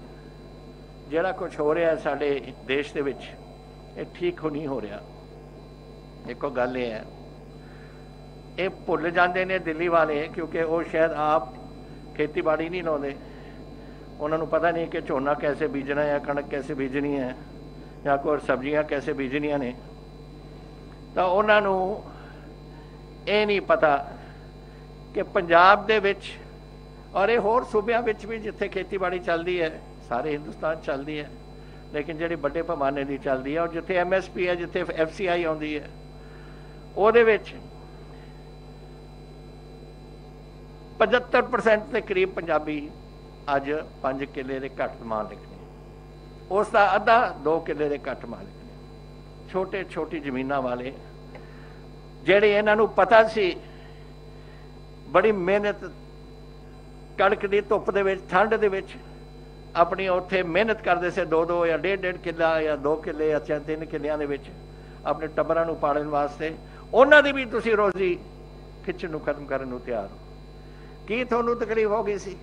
ਜਿਹੜਾ ਕੁਝ ਹੋ ਰਿਹਾ ਸਾਡੇ ਦੇਸ਼ ਦੇ ਵਿੱਚ ਇਹ ਠੀਕ ਹੋ ਨਹੀਂ ਹੋ ਰਿਹਾ। ਇੱਕੋ ਗੱਲ ਇਹ ਹੈ। ਇਹ ਭੁੱਲ ਜਾਂਦੇ ਨੇ ਦਿੱਲੀ ਵਾਲੇ ਕਿਉਂਕਿ ਉਹ ਸ਼ਾਇਦ ਆਪ ਖੇਤੀਬਾੜੀ ਨਹੀਂ ਲਾਉਂਦੇ। ਉਹਨਾਂ ਨੂੰ ਪਤਾ ਨਹੀਂ ਕਿ ਝੋਨਾ ਕੈਸੇ ਬੀਜਣਾ ਹੈ, ਕਣਕ ਕੈਸੇ ਬੀਜਣੀ ਹੈ, ਜਾਂ ਕੋਈ ਸਬਜ਼ੀਆਂ ਕੈਸੇ ਬੀਜਣੀਆਂ ਨੇ। ਤਾਂ ਉਹਨਾਂ ਨੂੰ ਇਹ ਨਹੀਂ ਪਤਾ ਕਿ ਪੰਜਾਬ ਦੇ ਵਿੱਚ ਔਰ ਇਹ ਹੋਰ ਸੂਬਿਆਂ ਵਿੱਚ ਵੀ ਜਿੱਥੇ ਖੇਤੀਬਾੜੀ ਚੱਲਦੀ ਹੈ, ਸਾਰੇ ਹਿੰਦੁਸਤਾਨ ਚੱਲਦੀ ਹੈ ਲੇਕਿਨ ਜਿਹੜੀ ਵੱਡੇ ਪੈਮਾਨੇ ਦੀ ਚੱਲਦੀ ਹੈ ਔਰ ਜਿੱਥੇ ਐਮਐਸਪੀ ਹੈ ਜਿੱਥੇ ਐਫਸੀਆਈ ਆਉਂਦੀ ਹੈ ਉਹਦੇ ਵਿੱਚ 75% ਦੇ ਕਰੀਬ ਪੰਜਾਬੀ ਅੱਜ 5 ਕਿੱਲੇ ਦੇ ਘੱਟ ਮਾਲਕ ਨੇ। ਉਸ ਦਾ ਅੱਧਾ 2 ਕਿੱਲੇ ਦੇ ਘੱਟ ਮਾਲਕ ਨੇ। ਛੋਟੇ, ਛੋਟੀ ਜ਼ਮੀਨਾਂ ਵਾਲੇ, ਜਿਹੜੇ ਇਹਨਾਂ ਨੂੰ ਪਤਾ ਸੀ, ਬੜੀ ਮਿਹਨਤ, ਕਣਕ ਦੀ ਧੁੱਪ ਦੇ ਵਿੱਚ, ਠੰਡ ਦੇ ਵਿੱਚ ਆਪਣੀ ਉੱਥੇ ਮਿਹਨਤ ਕਰਦੇ ਸੀ, ਦੋ ਦੋ ਜਾਂ ਡੇਢ ਡੇਢ ਕਿੱਲਾ ਜਾਂ ਦੋ ਕਿੱਲੇ ਜਾਂ ਚਾਰ ਤਿੰਨ ਕਿੱਲਿਆਂ ਦੇ ਵਿੱਚ ਆਪਣੇ ਟੱਬਰਾਂ ਨੂੰ ਪਾਲਣ ਵਾਸਤੇ। ਉਹਨਾਂ ਦੀ ਵੀ ਤੁਸੀਂ ਰੋਜ਼ੀ ਖਿੱਚਣ ਨੂੰ, ਖਤਮ ਕਰਨ ਨੂੰ ਤਿਆਰ ਹੋ। ਕੀ ਤੁਹਾਨੂੰ ਤਕਲੀਫ ਹੋ ਗਈ ਸੀ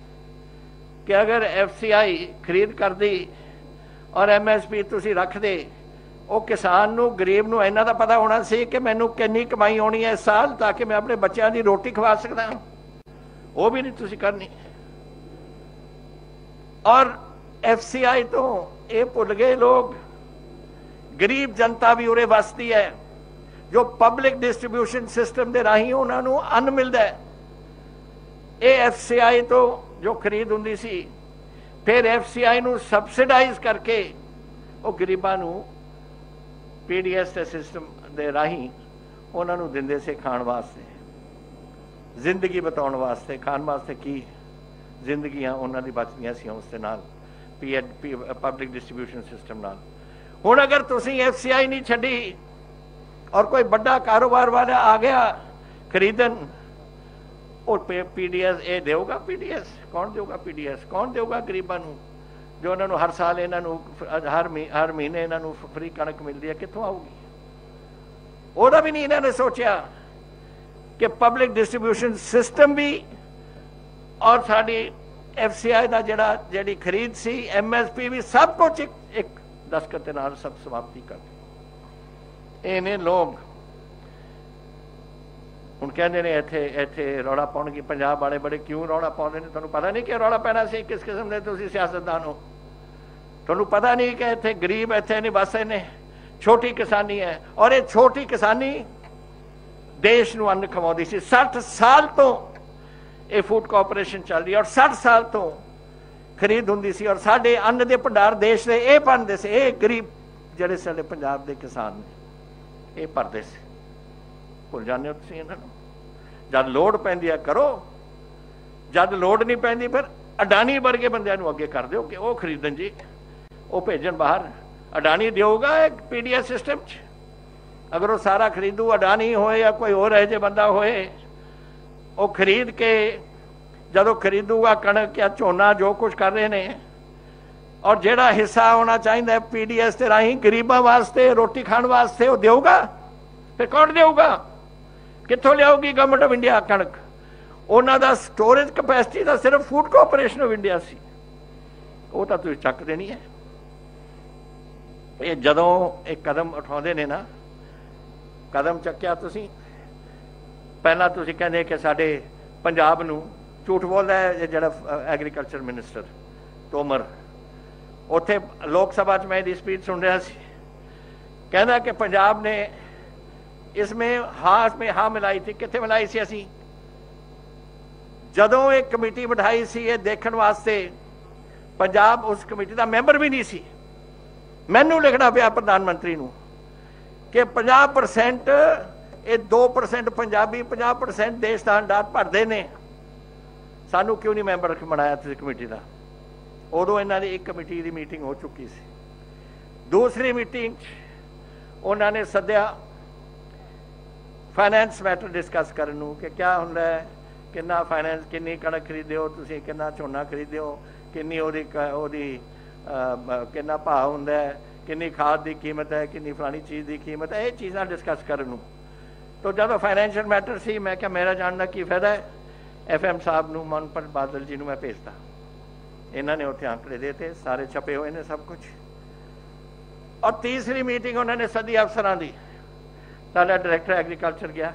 ਕਿ ਅਗਰ ਐਫਸੀਆਈ ਖਰੀਦ ਕਰਦੀ ਔਰ ਐਮਐਸਪੀ ਤੁਸੀਂ ਰੱਖਦੇ, ਉਹ ਕਿਸਾਨ ਨੂੰ, ਗਰੀਬ ਨੂੰ ਇਹਨਾਂ ਦਾ ਪਤਾ ਹੋਣਾ ਸੀ ਕਿ ਮੈਨੂੰ ਕਿੰਨੀ ਕਮਾਈ ਹੋਣੀ ਹੈ ਇਸ ਸਾਲ ਤਾਂ ਕਿ ਮੈਂ ਆਪਣੇ ਬੱਚਿਆਂ ਦੀ ਰੋਟੀ ਖਵਾ ਸਕਦਾ। ਉਹ ਵੀ ਨਹੀਂ ਤੁਸੀਂ ਕਰਨੀ। ਔਰ ਐਫਸੀਆਈ ਤੋਂ ਇਹ ਭੁੱਲ ਗਏ ਲੋਕ, ਗਰੀਬ ਜਨਤਾ ਵੀ ਉਰੇ ਵਸਦੀ ਹੈ, ਜੋ ਪਬਲਿਕ ਡਿਸਟ੍ਰੀਬਿਊਸ਼ਨ ਸਿਸਟਮ ਦੇ ਰਾਹੀਂ ਉਹਨਾਂ ਨੂੰ ਅੰਨ ਮਿਲਦਾ ਹੈ। ਇਹ ਐਫਸੀਆਈ ਤੋਂ ਜੋ ਖਰੀਦ ਹੁੰਦੀ ਸੀ, ਫਿਰ ਐਫਸੀਆਈ ਨੂੰ ਸਬਸਿਡਾਈਜ਼ ਕਰਕੇ ਉਹ ਗਰੀਬਾਂ ਨੂੰ ਪੀਡੀਐਸ ਦੇ ਸਿਸਟਮ ਦੇ ਰਾਹੀਂ ਉਹਨਾਂ ਨੂੰ ਦਿੰਦੇ ਸੀ ਖਾਣ ਵਾਸਤੇ, ਜ਼ਿੰਦਗੀ ਬਤਾਉਣ ਵਾਸਤੇ, ਖਾਣ ਵਾਸਤੇ ਕੀ ਜ਼ਿੰਦਗੀਆਂ ਉਹਨਾਂ ਦੀ ਬਚਦੀਆਂ ਸੀ ਉਸ ਦੇ ਨਾਲ ਪਬਲਿਕ ਡਿਸਟ੍ਰੀਬਿਊਸ਼ਨ ਸਿਸਟਮ ਨਾਲ। ਹੁਣ ਅਗਰ ਤੁਸੀਂ ਐਫਸੀਆਈ ਨਹੀਂ ਛੱਡੀ ਔਰ ਕੋਈ ਵੱਡਾ ਕਾਰੋਬਾਰ ਵਾਲਾ ਆ ਗਿਆ ਖਰੀਦਣ, ਉਹ ਪੀਡੀਐਸ ਇਹ ਦੇਊਗਾ ਪੀਡੀਐਸ ਕੌਣ ਦੇਊਗਾ ਪੀਡੀਐਸ ਕੌਣ ਦੇਊਗਾ ਗਰੀਬਾਂ ਨੂੰ ਜੋ ਉਹਨਾਂ ਨੂੰ ਹਰ ਸਾਲ ਇਹਨਾਂ ਨੂੰ ਹਰ ਹਰ ਮਹੀਨੇ ਇਹਨਾਂ ਨੂੰ ਫ੍ਰੀ ਕਣਕ ਮਿਲਦੀ ਹੈ, ਕਿੱਥੋਂ ਆਊਗੀ? ਉਹਦਾ ਵੀ ਨਹੀਂ ਇਹਨਾਂ ਨੇ ਸੋਚਿਆ ਕਿ ਪਬਲਿਕ ਡਿਸਟ੍ਰੀਬਿਊਸ਼ਨ ਸਿਸਟਮ ਵੀ ਔਰ ਸਾਡੀ ਐਫਸੀਆਈ ਦਾ ਜਿਹੜਾ, ਜਿਹੜੀ ਖਰੀਦ ਸੀ ਐਮਐਸਪੀ ਵੀ ਸਭ ਕੁਝ ਇੱਕ ਇੱਕ ਦਸਕਤ ਦੇ ਨਾਲ ਸਭ ਸਮਾਪਤੀ ਕਰ ਇਹਨੇ ਲੋਕ ਹੁਣ ਕਹਿੰਦੇ ਨੇ ਇੱਥੇ ਇੱਥੇ ਰੌਲਾ ਪਾਉਣਗੇ, ਪੰਜਾਬ ਵਾਲੇ ਬੜੇ ਕਿਉਂ ਰੌਲਾ ਪਾਉਂਦੇ ਨੇ? ਤੁਹਾਨੂੰ ਪਤਾ ਨਹੀਂ ਕਿ ਰੌਲਾ ਪੈਣਾ ਸੀ, ਕਿਸ ਕਿਸਮ ਦੇ ਤੁਸੀਂ ਸਿਆਸਤਦਾਨ ਹੋ? ਤੁਹਾਨੂੰ ਪਤਾ ਨਹੀਂ ਕਿ ਇੱਥੇ ਗਰੀਬ ਇੱਥੇ ਨਹੀਂ ਵਸੇ ਨੇ ਛੋਟੀ ਕਿਸਾਨੀ ਹੈ। ਔਰ ਇਹ ਛੋਟੀ ਕਿਸਾਨੀ ਦੇਸ਼ ਨੂੰ ਅੰਨ ਖਵਾਉਂਦੀ ਸੀ। 60 ਸਾਲ ਤੋਂ ਇਹ ਫੂਡ ਕਾਰਪੋਰੇਸ਼ਨ ਚੱਲ ਰਹੀ ਔਰ 60 ਸਾਲ ਤੋਂ ਖਰੀਦ ਹੁੰਦੀ ਸੀ ਔਰ ਸਾਡੇ ਅੰਨ ਦੇ ਭੰਡਾਰ ਦੇਸ਼ ਦੇ ਇਹ ਪਾਉਂਦੇ ਸੀ, ਇਹ ਗਰੀਬ ਜਿਹੜੇ ਸਾਡੇ ਪੰਜਾਬ ਦੇ ਕਿਸਾਨ ਨੇ, ਇਹ ਭਰਦੇ ਸੀ। ਭੁੱਲ ਜਾਂਦੇ ਹੋ ਤੁਸੀਂ ਇਹਨਾਂ ਨੂੰ? ਜਦ ਲੋੜ ਪੈਂਦੀ ਹੈ ਕਰੋ, ਜਦ ਲੋੜ ਨਹੀਂ ਪੈਂਦੀ ਫਿਰ ਅਡਾਨੀ ਵਰਗੇ ਬੰਦਿਆਂ ਨੂੰ ਅੱਗੇ ਕਰ ਦਿਓ ਕਿ ਉਹ ਖਰੀਦਣ ਜੀ, ਉਹ ਭੇਜਣ ਬਾਹਰ। ਅਡਾਨੀ ਦੇਊਗਾ ਇੱਕ ਪੀਡੀਐਸ ਸਿਸਟਮ 'ਚ। ਅਗਰ ਉਹ ਸਾਰਾ ਖਰੀਦੂ, ਅਡਾਨੀ ਹੋਏ ਜਾਂ ਕੋਈ ਹੋਰ ਹੈ ਜੇ ਬੰਦਾ ਹੋਏ ਉਹ ਖਰੀਦ ਕੇ ਜਦੋਂ ਖਰੀਦੂਗਾ, ਕਣਕ ਜਾਂ ਝੋਨਾ, ਜੋ ਕੁਝ ਕਰ ਰਹੇ ਨੇ, ਔਰ ਜਿਹੜਾ ਹਿੱਸਾ ਹੋਣਾ ਚਾਹੀਦਾ ਪੀਡੀਐਸ ਤੇ ਰਾਹੀਂ, ਗਰੀਬਾਂ ਵਾਸਤੇ, ਰੋਟੀ ਖਾਣ ਵਾਸਤੇ, ਉਹ ਦੇਊਗਾ? ਫਿਰ ਕੌਣ ਦੇਊਗਾ? ਕਿੱਥੋਂ ਲਿਆਉਗੀ ਗਵਰਨਮੈਂਟ ਆਫ ਇੰਡੀਆ ਕਣਕ? ਉਹਨਾਂ ਦਾ ਸਟੋਰੇਜ ਕਪੈਸਿਟੀ ਦਾ ਸਿਰਫ ਫੂਡ ਕਾਰਪੋਰੇਸ਼ਨ ਆਫ ਇੰਡੀਆ ਸੀ। ਉਹ ਤਾਂ ਤੁਸੀਂ ਚੱਕ ਦੇਣੀ ਹੈ। ਇਹ ਜਦੋਂ ਇਹ ਕਦਮ ਉਠਾਉਂਦੇ ਨੇ ਨਾ, ਕਦਮ ਚੱਕਿਆ ਤੁਸੀਂ ਪਹਿਲਾਂ ਤੁਸੀਂ ਕਹਿੰਦੇ ਕਿ ਸਾਡੇ ਪੰਜਾਬ ਨੂੰ ਝੂਠ ਬੋਲਦਾ ਹੈ ਜਿਹੜਾ ਐਗਰੀਕਲਚਰ ਮਿਨਿਸਟਰ ਤੋਮਰ ਉੱਥੇ ਲੋਕ ਸਭਾ 'ਚ ਮੈਂ ਇਹਦੀ ਸਪੀਚ ਸੁਣ ਰਿਹਾ ਸੀ ਕਹਿੰਦਾ ਕਿ ਪੰਜਾਬ ਨੇ इसमें हाँ में हाँ मिलाई थी कितने मिलाई सी ਅਸੀਂ ਜਦੋਂ ਇਹ ਕਮੇਟੀ ਬਿਠਾਈ ਸੀ ਇਹ ਦੇਖਣ ਵਾਸਤੇ ਪੰਜਾਬ ਉਸ ਕਮੇਟੀ ਦਾ ਮੈਂਬਰ ਵੀ ਨਹੀਂ ਸੀ ਮੈਨੂੰ ਲਿਖਣਾ ਪਿਆ ਪ੍ਰਧਾਨ ਮੰਤਰੀ ਨੂੰ ਕਿ 50% ਇਹ 2% ਪੰਜਾਬੀ 50% ਦੇਸ਼ ਦਾ ਅੰਡਾਰ ਭਰਦੇ ਨੇ। ਸਾਨੂੰ ਕਿਉਂ ਨਹੀਂ ਮੈਂਬਰ ਬਣਾਇਆ ਤੁਸੀਂ ਕਮੇਟੀ ਦਾ? ਉਦੋਂ ਇਹਨਾਂ ਦੀ ਇੱਕ ਕਮੇਟੀ ਦੀ ਮੀਟਿੰਗ ਹੋ ਚੁੱਕੀ ਸੀ। ਦੂਸਰੀ ਮੀਟਿੰਗ ਉਹਨਾਂ ਨੇ ਸੱਦਿਆ ਫਾਈਨੈਂਸ ਮੈਟਰ ਡਿਸਕਸ ਕਰਨ ਨੂੰ ਕਿ ਕੀ ਹੁੰਦਾ ਹੈ, ਕਿੰਨਾ ਫਾਈਨੈਂਸ ਕਿੰਨੀ ਕਣਕ ਖਰੀਦਿਓ ਤੁਸੀਂ, ਕਿੰਨਾ ਝੋਨਾ ਖਰੀਦਿਓ, ਕਿੰਨੀ ਉਹਦੀ ਉਹਦੀ ਕਿੰਨਾ ਭਾਅ ਹੁੰਦਾ ਹੈ, ਕਿੰਨੀ ਖਾਦ ਦੀ ਕੀਮਤ ਹੈ, ਕਿੰਨੀ ਫਲਾਣੀ ਚੀਜ਼ ਦੀ ਕੀਮਤ ਹੈ, ਇਹ ਚੀਜ਼ਾਂ ਡਿਸਕਸ ਕਰਨ ਨੂੰ। ਤੋਂ ਜਦੋਂ ਫਾਈਨੈਂਸ਼ੀਅਲ ਮੈਟਰ ਸੀ, ਮੈਂ ਕਿਹਾ ਮੇਰਾ ਜਾਣਨ ਦਾ ਕੀ ਫਾਇਦਾ ਹੈ? ਐਫਐਮ ਸਾਹਿਬ ਨੂੰ ਮਨਪ੍ਰੀਤ ਬਾਦਲ ਜੀ ਨੂੰ ਮੈਂ ਭੇਜਦਾ ਇਹਨਾਂ ਨੇ ਉੱਥੇ ਆંકੜੇ ਦੇਤੇ, ਸਾਰੇ ਛਪੇ ਹੋਏ ਨੇ ਸਭ ਕੁਝ ਔਰ ਤੀਸਰੀ ਮੀਟਿੰਗ ਉਹਨਾਂ ਨੇ ਸਦੀ ਅਫਸਰਾਂ ਦੀ। ਸਾਡਾ ਡਾਇਰੈਕਟਰ ਐਗਰੀਕਲਚਰ ਗਿਆ।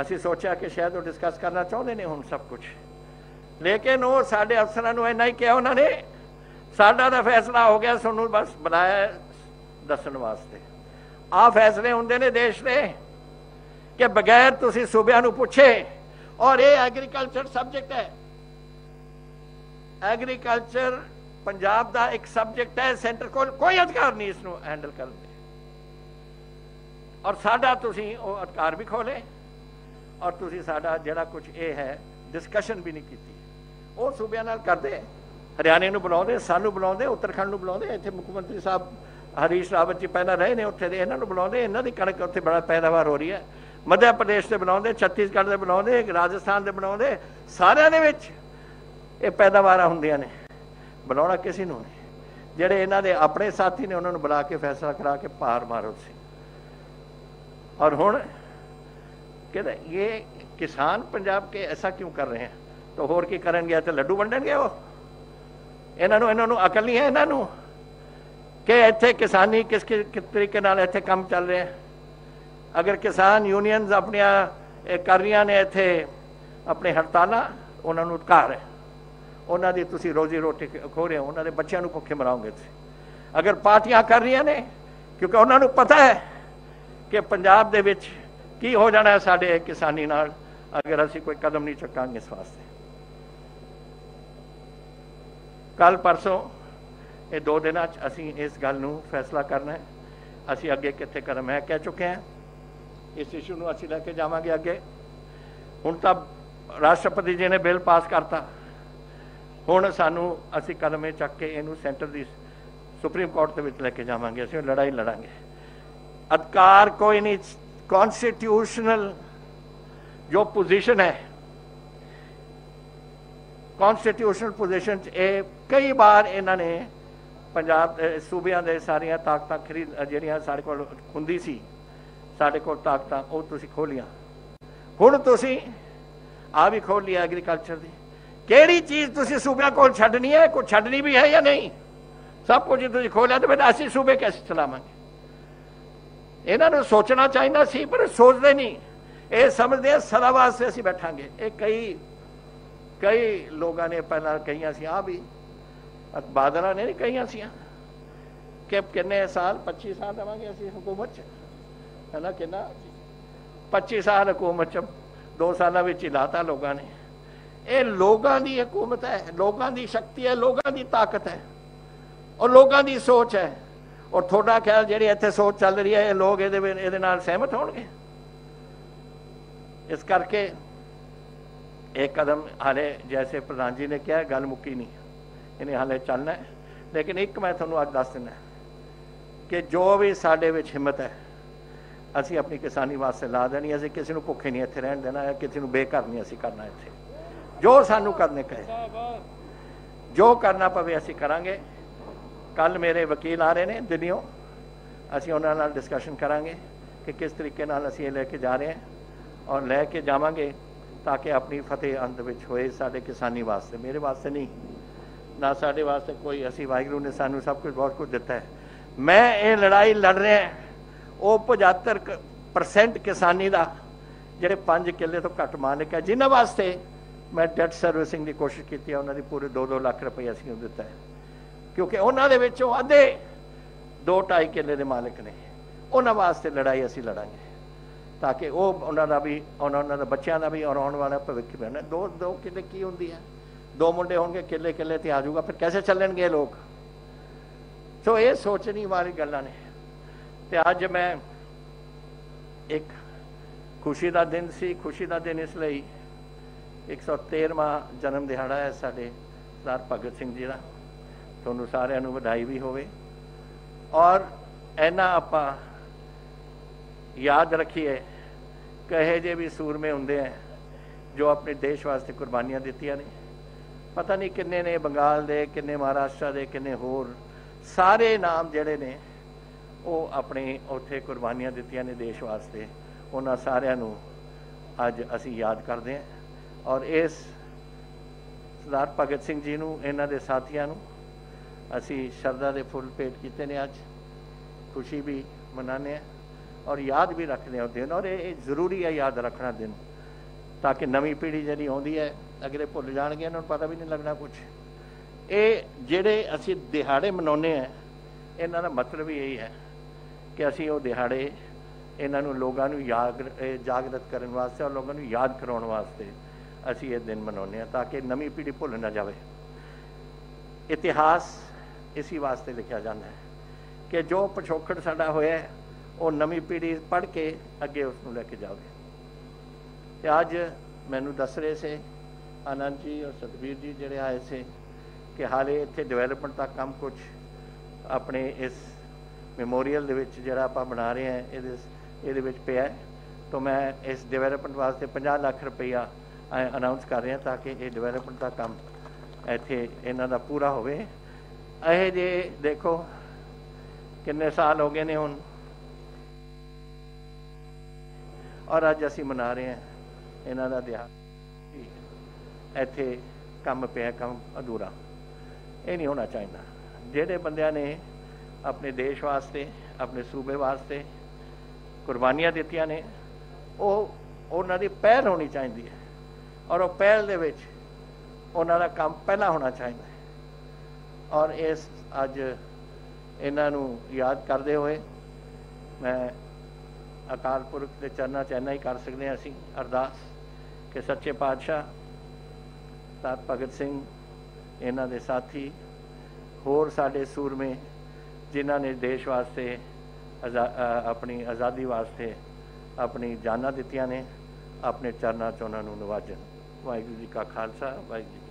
ਅਸੀਂ ਸੋਚਿਆ ਕਿ ਸ਼ਾਇਦ ਉਹ ਡਿਸਕਸ ਕਰਨਾ ਚਾਹੁੰਦੇ ਨੇ ਹੁਣ ਸਭ ਕੁਝ ਲੇਕਿਨ ਉਹ ਸਾਡੇ ਅਫਸਰਾਂ ਨੂੰ ਇੰਨਾ ਹੀ ਕਿਹਾ ਉਹਨਾਂ ਨੇ, ਸਾਡਾ ਤਾਂ ਫੈਸਲਾ ਹੋ ਗਿਆ, ਸਾਨੂੰ ਬਸ ਬਣਾਇਆ ਦੱਸਣ ਵਾਸਤੇ। ਆ ਫੈਸਲੇ ਹੁੰਦੇ ਨੇ ਦੇਸ਼ ਦੇ। ਕਿ ਬਗੈਰ ਤੁਸੀਂ ਸੂਬਿਆਂ ਨੂੰ ਪੁੱਛੇ, ਔਰ ਇਹ ਐਗਰੀਕਲਚਰ ਸਬਜੈਕਟ ਹੈ। ਐਗਰੀਕਲਚਰ ਪੰਜਾਬ ਦਾ ਇੱਕ ਸਬਜੈਕਟ ਹੈ ਸੈਂਟਰ ਕੋਲ ਕੋਈ ਅਧਿਕਾਰ ਨਹੀਂ ਇਸ ਨੂੰ ਹੈਂਡਲ ਕਰਨ ਦੇ। ਔਰ ਸਾਡਾ ਤੁਸੀਂ ਉਹ ਅਧਿਕਾਰ ਵੀ ਖੋਲੇ ਔਰ ਤੁਸੀਂ ਸਾਡਾ ਜਿਹੜਾ ਕੁਝ ਇਹ ਹੈ ਡਿਸਕਸ਼ਨ ਵੀ ਨਹੀਂ ਕੀਤੀ। ਉਹ ਸੂਬਿਆਂ ਨਾਲ ਕਰਦੇ ਹਰਿਆਣੇ ਨੂੰ ਬੁਲਾਉਂਦੇ, ਸਾਨੂੰ ਬੁਲਾਉਂਦੇ, ਉੱਤਰਾਖੰਡ ਨੂੰ ਬੁਲਾਉਂਦੇ, ਇੱਥੇ ਮੁੱਖ ਮੰਤਰੀ ਸਾਹਿਬ ਹਰੀਸ਼ ਰਾਵਤ ਜੀ ਪਹਿਲਾਂ ਰਹੇ ਨੇ, ਉੱਥੇ ਦੇ ਇਹਨਾਂ ਨੂੰ ਬੁਲਾਉਂਦੇ, ਇਹਨਾਂ ਦੀ ਕਣਕ ਉੱਥੇ ਬੜਾ ਪੈਦਾਵਾਰ ਹੋ ਰਹੀ ਹੈ। ਮੱਧ ਪ੍ਰਦੇਸ਼ ਦੇ ਬਣਾਉਂਦੇ, ਛੱਤੀਸਗੜ੍ਹ ਦੇ ਬਣਾਉਂਦੇ, ਰਾਜਸਥਾਨ ਦੇ ਬਣਾਉਂਦੇ, ਸਾਰਿਆਂ ਦੇ ਵਿੱਚ ਇਹ ਪੈਦਾਵਾਰਾਂ ਹੁੰਦੀਆਂ ਨੇ। ਬਣਾਉਣਾ ਕਿਸੇ ਨੂੰ ਨਹੀਂ। ਜਿਹੜੇ ਇਹਨਾਂ ਦੇ ਆਪਣੇ ਸਾਥੀ ਨੇ, ਉਹਨਾਂ ਨੂੰ ਬੁਲਾ ਕੇ ਫੈਸਲਾ ਕਰਾ ਕੇ ਪਾਰ ਮਾਰੋ ਸੀ और ਹੁਣ ਕਹਿੰਦਾ, ਇਹ ਕਿਸਾਨ ਪੰਜਾਬ ਕੇ ਐਸਾ ਕਿਉਂ ਕਰ ਰਹੇ ਹਨ? ਤਾਂ ਹੋਰ ਕੀ ਕਰਨਗੇ? ਤੇ ਲੱਡੂ ਵੰਡਣਗੇ ਉਹ? ਇਹਨਾਂ ਨੂੰ ਇਹਨਾਂ ਨੂੰ ਅਕਲ ਨਹੀਂ ਹੈ ਇਹਨਾਂ ਨੂੰ ਕਿ ਇੱਥੇ ਕਿਸਾਨੀ ਕਿਸ ਕਿਸ ਤਰੀਕੇ ਨਾਲ ਇੱਥੇ ਕੰਮ ਚੱਲ ਰਿਹਾ ਅਗਰ ਕਿਸਾਨ ਯੂਨੀਅਨਸ ਆਪਣੀਆਂ, ਇਹ ਕਰ ਰਹੀਆਂ ਨੇ ਇੱਥੇ, ਆਪਣੇ ਹੜਤਾਲਾਂ, ਉਹਨਾਂ ਨੂੰ ਅਧਿਕਾਰ ਹੈ। ਉਹਨਾਂ ਦੀ ਤੁਸੀਂ ਰੋਜ਼ੀ ਰੋਟੀ ਖੋ ਰਹੇ ਹੋ, ਉਹਨਾਂ ਦੇ ਬੱਚਿਆਂ ਨੂੰ ਭੁੱਖੇ ਮਰਾਓਗੇ ਤੁਸੀਂ। ਅਗਰ ਪਾਰਟੀਆਂ ਕਰ ਰਹੀਆਂ ਨੇ, ਕਿਉਂਕਿ ਉਹਨਾਂ ਨੂੰ ਪਤਾ ਹੈ ਕਿ ਪੰਜਾਬ ਦੇ ਵਿੱਚ ਕੀ ਹੋ ਜਾਣਾ ਹੈ ਸਾਡੇ ਕਿਸਾਨੀ ਨਾਲ, ਅਗਰ ਅਸੀਂ ਕੋਈ ਕਦਮ ਨਹੀਂ ਚੁੱਕਾਂਗੇ ਇਸ ਵਾਸਤੇ। ਕੱਲ ਪਰਸੋਂ, ਇਹ ਦੋ ਦਿਨਾਂ 'ਚ ਅਸੀਂ ਇਸ ਗੱਲ ਨੂੰ ਫੈਸਲਾ ਕਰਨਾ ਹੈ। ਅਸੀਂ ਅੱਗੇ ਕਿੱਥੇ ਕਦਮ ਹੈ, ਕਹਿ ਚੁੱਕੇ ਹਾਂ। ਇਸ ਇਸ਼ੂ ਨੂੰ ਅਸੀਂ ਲੈ ਕੇ ਜਾਵਾਂਗੇ ਅੱਗੇ। ਹੁਣ ਤਾਂ ਰਾਸ਼ਟਰਪਤੀ ਜੀ ਨੇ ਬਿੱਲ ਪਾਸ ਕਰਤਾ। ਹੁਣ ਸਾਨੂੰ ਅਸੀਂ ਕਦਮੇ ਚੱਕ ਕੇ ਇਹਨੂੰ ਸੈਂਟਰ ਦੀ ਸੁਪਰੀਮ ਕੋਰਟ ਦੇ ਵਿੱਚ ਲੈ ਕੇ ਜਾਵਾਂਗੇ। ਅਸੀਂ ਲੜਾਈ ਲੜਾਂਗੇ। ਅਧਿਕਾਰ ਕੋਈ ਨਹੀਂ ਕਨਸਟੀਟਿਊਸ਼ਨਲ ਜੋ ਪੋਜੀਸ਼ਨ ਹੈ ਕਨਸਟੀਟਿਊਸ਼ਨਲ ਪੋਜੀਸ਼ਨ ਚ ਇਹ ਕਈ ਵਾਰ ਇਹਨਾਂ ਨੇ ਪੰਜਾਬ ਸੂਬਿਆਂ ਦੇ ਸਾਰੀਆਂ ਤਾਕਤਾਂ ਖਰੀਦ ਜਿਹੜੀਆਂ ਸਾਡੇ ਕੋਲ ਹੁੰਦੀ ਸੀ ਸਾਡੇ ਕੋਲ ਤਾਕਤਾਂ, ਉਹ ਤੁਸੀਂ ਖੋਲੀਆਂ। ਹੁਣ ਤੁਸੀਂ ਆ ਵੀ ਖੋਲ ਲਿਆ ਐਗਰੀਕਲਚਰ ਦੀ। ਕਿਹੜੀ ਚੀਜ਼ ਤੁਸੀਂ ਸੂਬਿਆਂ ਕੋਲ ਛੱਡਣੀ ਹੈ, ਕੋਈ ਛੱਡਣੀ ਵੀ ਹੈ ਜਾਂ ਨਹੀਂ? ਸਭ ਕੁਝ ਤੁਸੀਂ ਖੋਲਿਆ ਤੇ ਫਿਰ ਅਸੀਂ ਸੂਬੇ ਕਿਵੇਂ ਚਲਾਵਾਂਗੇ? ਇਹਨਾਂ ਨੂੰ ਸੋਚਣਾ ਚਾਹੀਦਾ ਸੀ, ਪਰ ਸੋਚਦੇ ਨਹੀਂ। ਇਹ ਸਮਝਦੇ ਆ ਸਦਾ ਵਾਸਤੇ ਅਸੀਂ ਬੈਠਾਂਗੇ। ਇਹ ਕਈ ਕਈ ਲੋਕਾਂ ਨੇ ਪਹਿਲਾਂ ਕਹੀਆਂ ਸੀ ਆ ਵੀ ਬਾਦਲਾਂ ਨੇ ਨਹੀਂ ਕਹੀਆਂ ਸੀ ਕਿ ਕਿੰਨੇ ਸਾਲ 25 ਸਾਲ ਰਵਾਂਗੇ ਅਸੀਂ ਹਕੂਮਤ 'ਚ। ਹੈ ਨਾ ਕਿੰਨਾ 25 ਸਾਲ ਹਕੂਮਤ 'ਚ, ਦੋ ਸਾਲਾਂ ਵਿੱਚ ਹੀ ਲਾਤਾ ਲੋਕਾਂ ਨੇ। ਇਹ ਲੋਕਾਂ ਦੀ ਹਕੂਮਤ ਹੈ, ਲੋਕਾਂ ਦੀ ਸ਼ਕਤੀ ਹੈ, ਲੋਕਾਂ ਦੀ ਤਾਕਤ ਹੈ। ਔਰ ਲੋਕਾਂ ਦੀ ਸੋਚ ਹੈ। ਔਰ ਤੁਹਾਡਾ ਖਿਆਲ ਜਿਹੜੀ ਇੱਥੇ ਸੋਚ ਚੱਲ ਰਹੀ ਹੈ, ਇਹ ਲੋਕ ਇਹਦੇ ਇਹਦੇ ਨਾਲ ਸਹਿਮਤ ਹੋਣਗੇ। ਇਸ ਕਰਕੇ ਇਹ ਕਦਮ ਹਾਲੇ ਜੈਸੇ ਪ੍ਰਧਾਨ ਜੀ ਨੇ ਕਿਹਾ, ਗੱਲ ਮੁੱਕੀ ਨਹੀਂ। ਇਹਨੇ ਹਾਲੇ ਚੱਲਣਾ ਲੇਕਿਨ ਇੱਕ ਮੈਂ ਤੁਹਾਨੂੰ ਅੱਜ ਦੱਸ ਦਿੰਦਾ ਕਿ ਜੋ ਵੀ ਸਾਡੇ ਵਿੱਚ ਹਿੰਮਤ ਹੈ ਅਸੀਂ ਆਪਣੀ ਕਿਸਾਨੀ ਵਾਸਤੇ ਲਾ ਦੇਣੀ ਅਸੀਂ ਕਿਸੇ ਨੂੰ ਭੁੱਖੇ ਨਹੀਂ ਇੱਥੇ ਰਹਿਣ ਦੇਣਾ ਹੈ ਕਿਸੇ ਨੂੰ ਬੇਘਰ ਨਹੀਂ ਅਸੀਂ ਕਰਨਾ ਇੱਥੇ। ਜੋ ਸਾਨੂੰ ਕਰਨੇ ਕਹੇ, ਜੋ ਕਰਨਾ ਪਵੇ ਅਸੀਂ ਕਰਾਂਗੇ। ਕੱਲ ਮੇਰੇ ਵਕੀਲ ਆ ਰਹੇ ਨੇ ਦਿੱਲੀੋਂ ਅਸੀਂ ਉਹਨਾਂ ਨਾਲ ਡਿਸਕਸ਼ਨ ਕਰਾਂਗੇ ਕਿ ਕਿਸ ਤਰੀਕੇ ਨਾਲ ਅਸੀਂ ਇਹ ਲੈ ਕੇ ਜਾ ਰਹੇ ਹਾਂ ਔਰ ਲੈ ਕੇ ਜਾਵਾਂਗੇ ਤਾਂ ਕਿ ਆਪਣੀ ਫਤਿਹ ਅੰਤ ਵਿੱਚ ਹੋਏ ਸਾਡੇ ਕਿਸਾਨੀ ਵਾਸਤੇ। ਮੇਰੇ ਵਾਸਤੇ ਨਹੀਂ, ਨਾ ਸਾਡੇ ਵਾਸਤੇ ਕੋਈ, ਅਸੀਂ ਵਾਹਿਗੁਰੂ ਨੇ ਸਾਨੂੰ ਸਭ ਕੁਝ, ਬਹੁਤ ਕੁਝ ਦਿੱਤਾ ਹੈ। ਮੈਂ ਇਹ ਲੜਾਈ ਲੜ ਰਿਹਾ ਉਹ 75% ਕਿਸਾਨੀ ਦਾ, ਜਿਹੜੇ 5 ਕਿੱਲੇ ਤੋਂ ਘੱਟ ਮਾਲਕ ਹੈ। ਜਿਨ੍ਹਾਂ ਵਾਸਤੇ ਮੈਂ ਡੈਟ ਸਰਵਿਸਿੰਗ ਦੀ ਕੋਸ਼ਿਸ਼ ਕੀਤੀ ਹੈ, ਉਹਨਾਂ ਦੀ ਪੂਰੇ 2-2 ਲੱਖ ਰੁਪਏ ਅਸੀਂ ਨੂੰ ਦਿੱਤਾ ਹੈ। ਕਿਉਂਕਿ ਉਹਨਾਂ ਦੇ ਵਿੱਚੋਂ ਅੱਧੇ 2-2.5 ਕਿੱਲੇ ਦੇ ਮਾਲਕ ਨੇ। ਉਹਨਾਂ ਵਾਸਤੇ ਲੜਾਈ ਅਸੀਂ ਲੜਾਂਗੇ। ਤਾਂ ਕਿ ਉਹ ਉਹਨਾਂ ਦਾ ਵੀ, ਉਹਨਾਂ ਦਾ ਬੱਚਿਆਂ ਦਾ ਵੀ ਔਰ ਆਉਣ ਵਾਲਾ ਭਵਿੱਖ ਬਣੇ ਦੋ ਦੋ ਕਿੱਲੇ ਕੀ ਹੁੰਦੀ ਹੈ? ਦੋ ਮੁੰਡੇ ਹੋਣਗੇ, ਕਿੱਲੇ ਕਿੱਲੇ ਤੇ ਆ ਜਾਊਗਾ, ਫਿਰ ਕੈਸੇ ਚੱਲਣਗੇ ਲੋਕ? ਸੋ ਇਹ ਸੋਚਣੀ ਵਾਲੀ ਗੱਲਾਂ ਨੇ। ਤੇ ਅੱਜ ਮੈਂ ਇੱਕ ਖੁਸ਼ੀ ਦਾ ਦਿਨ ਸੀ। ਖੁਸ਼ੀ ਦਾ ਦਿਨ ਇਸ ਲਈ 113ਵਾਂ ਜਨਮ ਦਿਹਾੜਾ ਹੈ ਸਾਡੇ ਸਰਦਾਰ ਭਗਤ ਸਿੰਘ ਜੀ ਦਾ। ਤੁਹਾਨੂੰ ਸਾਰਿਆਂ ਨੂੰ ਵਧਾਈ ਵੀ ਹੋਵੇ। ਔਰ ਐਨਾ ਆਪਾਂ ਯਾਦ ਰੱਖੀਏ, ਕਹੇ ਜੇ ਵੀ ਸੂਰਮੇ ਹੁੰਦੇ ਆ ਜੋ ਆਪਣੇ ਦੇਸ਼ ਵਾਸਤੇ ਕੁਰਬਾਨੀਆਂ ਦਿੱਤੀਆਂ ਨੇ। ਪਤਾ ਨਹੀਂ ਕਿੰਨੇ ਨੇ ਬੰਗਾਲ ਦੇ, ਕਿੰਨੇ ਮਹਾਰਾਸ਼ਟਰ ਦੇ, ਕਿੰਨੇ ਹੋਰ ਸਾਰੇ ਨਾਮ ਜਿਹੜੇ ਨੇ ਉਹ ਆਪਣੇ ਉੱਥੇ ਕੁਰਬਾਨੀਆਂ ਦਿੱਤੀਆਂ ਨੇ ਦੇਸ਼ ਵਾਸਤੇ। ਉਹਨਾਂ ਸਾਰਿਆਂ ਨੂੰ ਅੱਜ ਅਸੀਂ ਯਾਦ ਕਰਦੇ ਹਾਂ। ਔਰ ਇਸ ਸਰਦਾਰ ਭਗਤ ਸਿੰਘ ਜੀ ਨੂੰ, ਇਹਨਾਂ ਦੇ ਸਾਥੀਆਂ ਨੂੰ ਅਸੀਂ ਸ਼ਰਧਾ ਦੇ ਫੁੱਲ ਭੇਟ ਕੀਤੇ ਨੇ ਅੱਜ। ਖੁਸ਼ੀ ਵੀ ਮਨਾਉਂਦੇ ਆ ਔਰ ਯਾਦ ਵੀ ਰੱਖਦੇ ਹਾਂ ਦਿਨ। ਔਰ ਇਹ ਜ਼ਰੂਰੀ ਹੈ ਯਾਦ ਰੱਖਣਾ ਦਿਨ, ਤਾਂ ਕਿ ਨਵੀਂ ਪੀੜ੍ਹੀ ਜਿਹੜੀ ਆਉਂਦੀ ਹੈ, ਅਗਲੇ ਭੁੱਲ ਜਾਣਗੇ ਇਹਨਾਂ ਨੂੰ ਪਤਾ ਵੀ ਨਹੀਂ ਲੱਗਣਾ ਕੁਝ ਇਹ ਜਿਹੜੇ ਅਸੀਂ ਦਿਹਾੜੇ ਮਨਾਉਂਦੇ ਆ ਇਹਨਾਂ ਦਾ ਮਤਲਬ ਹੀ ਇਹੀ ਹੈ ਕਿ ਅਸੀਂ ਉਹ ਦਿਹਾੜੇ ਇਹਨਾਂ ਨੂੰ ਲੋਕਾਂ ਨੂੰ ਯਾਦ ਜਾਗਰਤ ਕਰਨ ਵਾਸਤੇ ਔਰ ਲੋਕਾਂ ਨੂੰ ਯਾਦ ਕਰਾਉਣ ਵਾਸਤੇ ਅਸੀਂ ਇਹ ਦਿਨ ਮਨਾਉਂਦੇ ਆ ਤਾਂ ਕਿ ਨਵੀਂ ਪੀੜ੍ਹੀ ਭੁੱਲ ਨਾ ਜਾਵੇ। ਇਤਿਹਾਸ ਇਸੇ ਵਾਸਤੇ ਲਿਖਿਆ ਜਾਂਦਾ ਹੈ ਕਿ ਜੋ ਪਿਛੋਕੜ ਸਾਡਾ ਹੋਇਆ ਉਹ ਨਵੀਂ ਪੀੜ੍ਹੀ ਪੜ੍ਹ ਕੇ ਅੱਗੇ ਉਸ ਨੂੰ ਲੈ ਕੇ ਜਾਵੇ। ਤੇ ਅੱਜ ਮੈਨੂੰ ਦੱਸ ਰਹੇ ਸੀ, ਆਨੰਦ ਜੀ ਔਰ ਸਤਬੀਰ ਜੀ ਜਿਹੜੇ ਆਏ ਸੀ ਕਿ ਹਾਲੇ ਇੱਥੇ ਡਿਵੈਲਪਮੈਂਟ ਦਾ ਕੰਮ ਕੁਝ ਆਪਣੇ ਇਸ ਮੈਮੋਰੀਅਲ ਦੇ ਵਿੱਚ ਜਿਹੜਾ ਆਪਾਂ ਬਣਾ ਰਹੇ ਹਾਂ, ਇਹਦੇ ਇਹਦੇ ਵਿੱਚ ਪਿਆ ਤਾਂ ਮੈਂ ਇਸ ਡਿਵੈਲਪਮੈਂਟ ਵਾਸਤੇ 50 ਲੱਖ ਰੁਪਈਆ ਅਨਾਉਂਸ ਕਰ ਰਿਹਾ ਤਾਂ ਕਿ ਇਹ ਡਿਵੈਲਪਮੈਂਟ ਦਾ ਕੰਮ ਇੱਥੇ ਇਹਨਾਂ ਦਾ ਪੂਰਾ ਹੋਵੇ। ਇਹ ਜੇ ਦੇਖੋ, ਕਿੰਨੇ ਸਾਲ ਹੋ ਗਏ ਨੇ ਹੁਣ। ਔਰ ਅੱਜ ਅਸੀਂ ਮਨਾ ਰਹੇ ਹਾਂ ਇਹਨਾਂ ਦਾ ਦਿਹਾੜਾ। ਇੱਥੇ ਕੰਮ ਪਿਆ, ਕੰਮ ਅਧੂਰਾ। ਇਹ ਨਹੀਂ ਹੋਣਾ ਚਾਹੀਦਾ। ਜਿਹੜੇ ਬੰਦਿਆਂ ਨੇ ਆਪਣੇ ਦੇਸ਼ ਵਾਸਤੇ, ਆਪਣੇ ਸੂਬੇ ਵਾਸਤੇ ਕੁਰਬਾਨੀਆਂ ਦਿੱਤੀਆਂ ਨੇ। ਉਹ ਉਹਨਾਂ ਦੀ ਪਹਿਲ ਹੋਣੀ ਚਾਹੀਦੀ ਹੈ ਔਰ ਉਹ ਪਹਿਲ ਦੇ ਵਿੱਚ ਉਹਨਾਂ ਦਾ ਕੰਮ ਪਹਿਲਾਂ ਹੋਣਾ ਚਾਹੀਦਾ ਹੈ। ਔਰ ਇਸ ਅੱਜ ਇਹਨਾਂ ਨੂੰ ਯਾਦ ਕਰਦੇ ਹੋਏ ਮੈਂ ਅਕਾਲ ਪੁਰਖ ਦੇ ਚਰਨਾਂ 'ਚ ਇੰਨਾ ਹੀ ਕਰ ਸਕਦੇ ਹਾਂ ਅਸੀਂ, ਅਰਦਾਸ ਕਿ ਸੱਚੇ ਪਾਤਸ਼ਾਹ ਤਾਂ ਭਗਤ ਸਿੰਘ, ਇਹਨਾਂ ਦੇ ਸਾਥੀ, ਹੋਰ ਸਾਡੇ ਸੂਰਮੇ ਜਿਨ੍ਹਾਂ ਨੇ ਦੇਸ਼ ਵਾਸਤੇ ਆਜ਼ਾ- ਆਪਣੀ ਆਜ਼ਾਦੀ ਵਾਸਤੇ ਆਪਣੀ ਜਾਨਾਂ ਦਿੱਤੀਆਂ ਨੇ, ਆਪਣੇ ਚਰਨਾਂ 'ਚ ਉਹਨਾਂ ਨੂੰ ਨਿਵਾਜਣ। ਵਾਹਿਗੁਰੂ ਜੀ ਕਾ ਖਾਲਸਾ, ਵਾਹਿਗੁਰੂ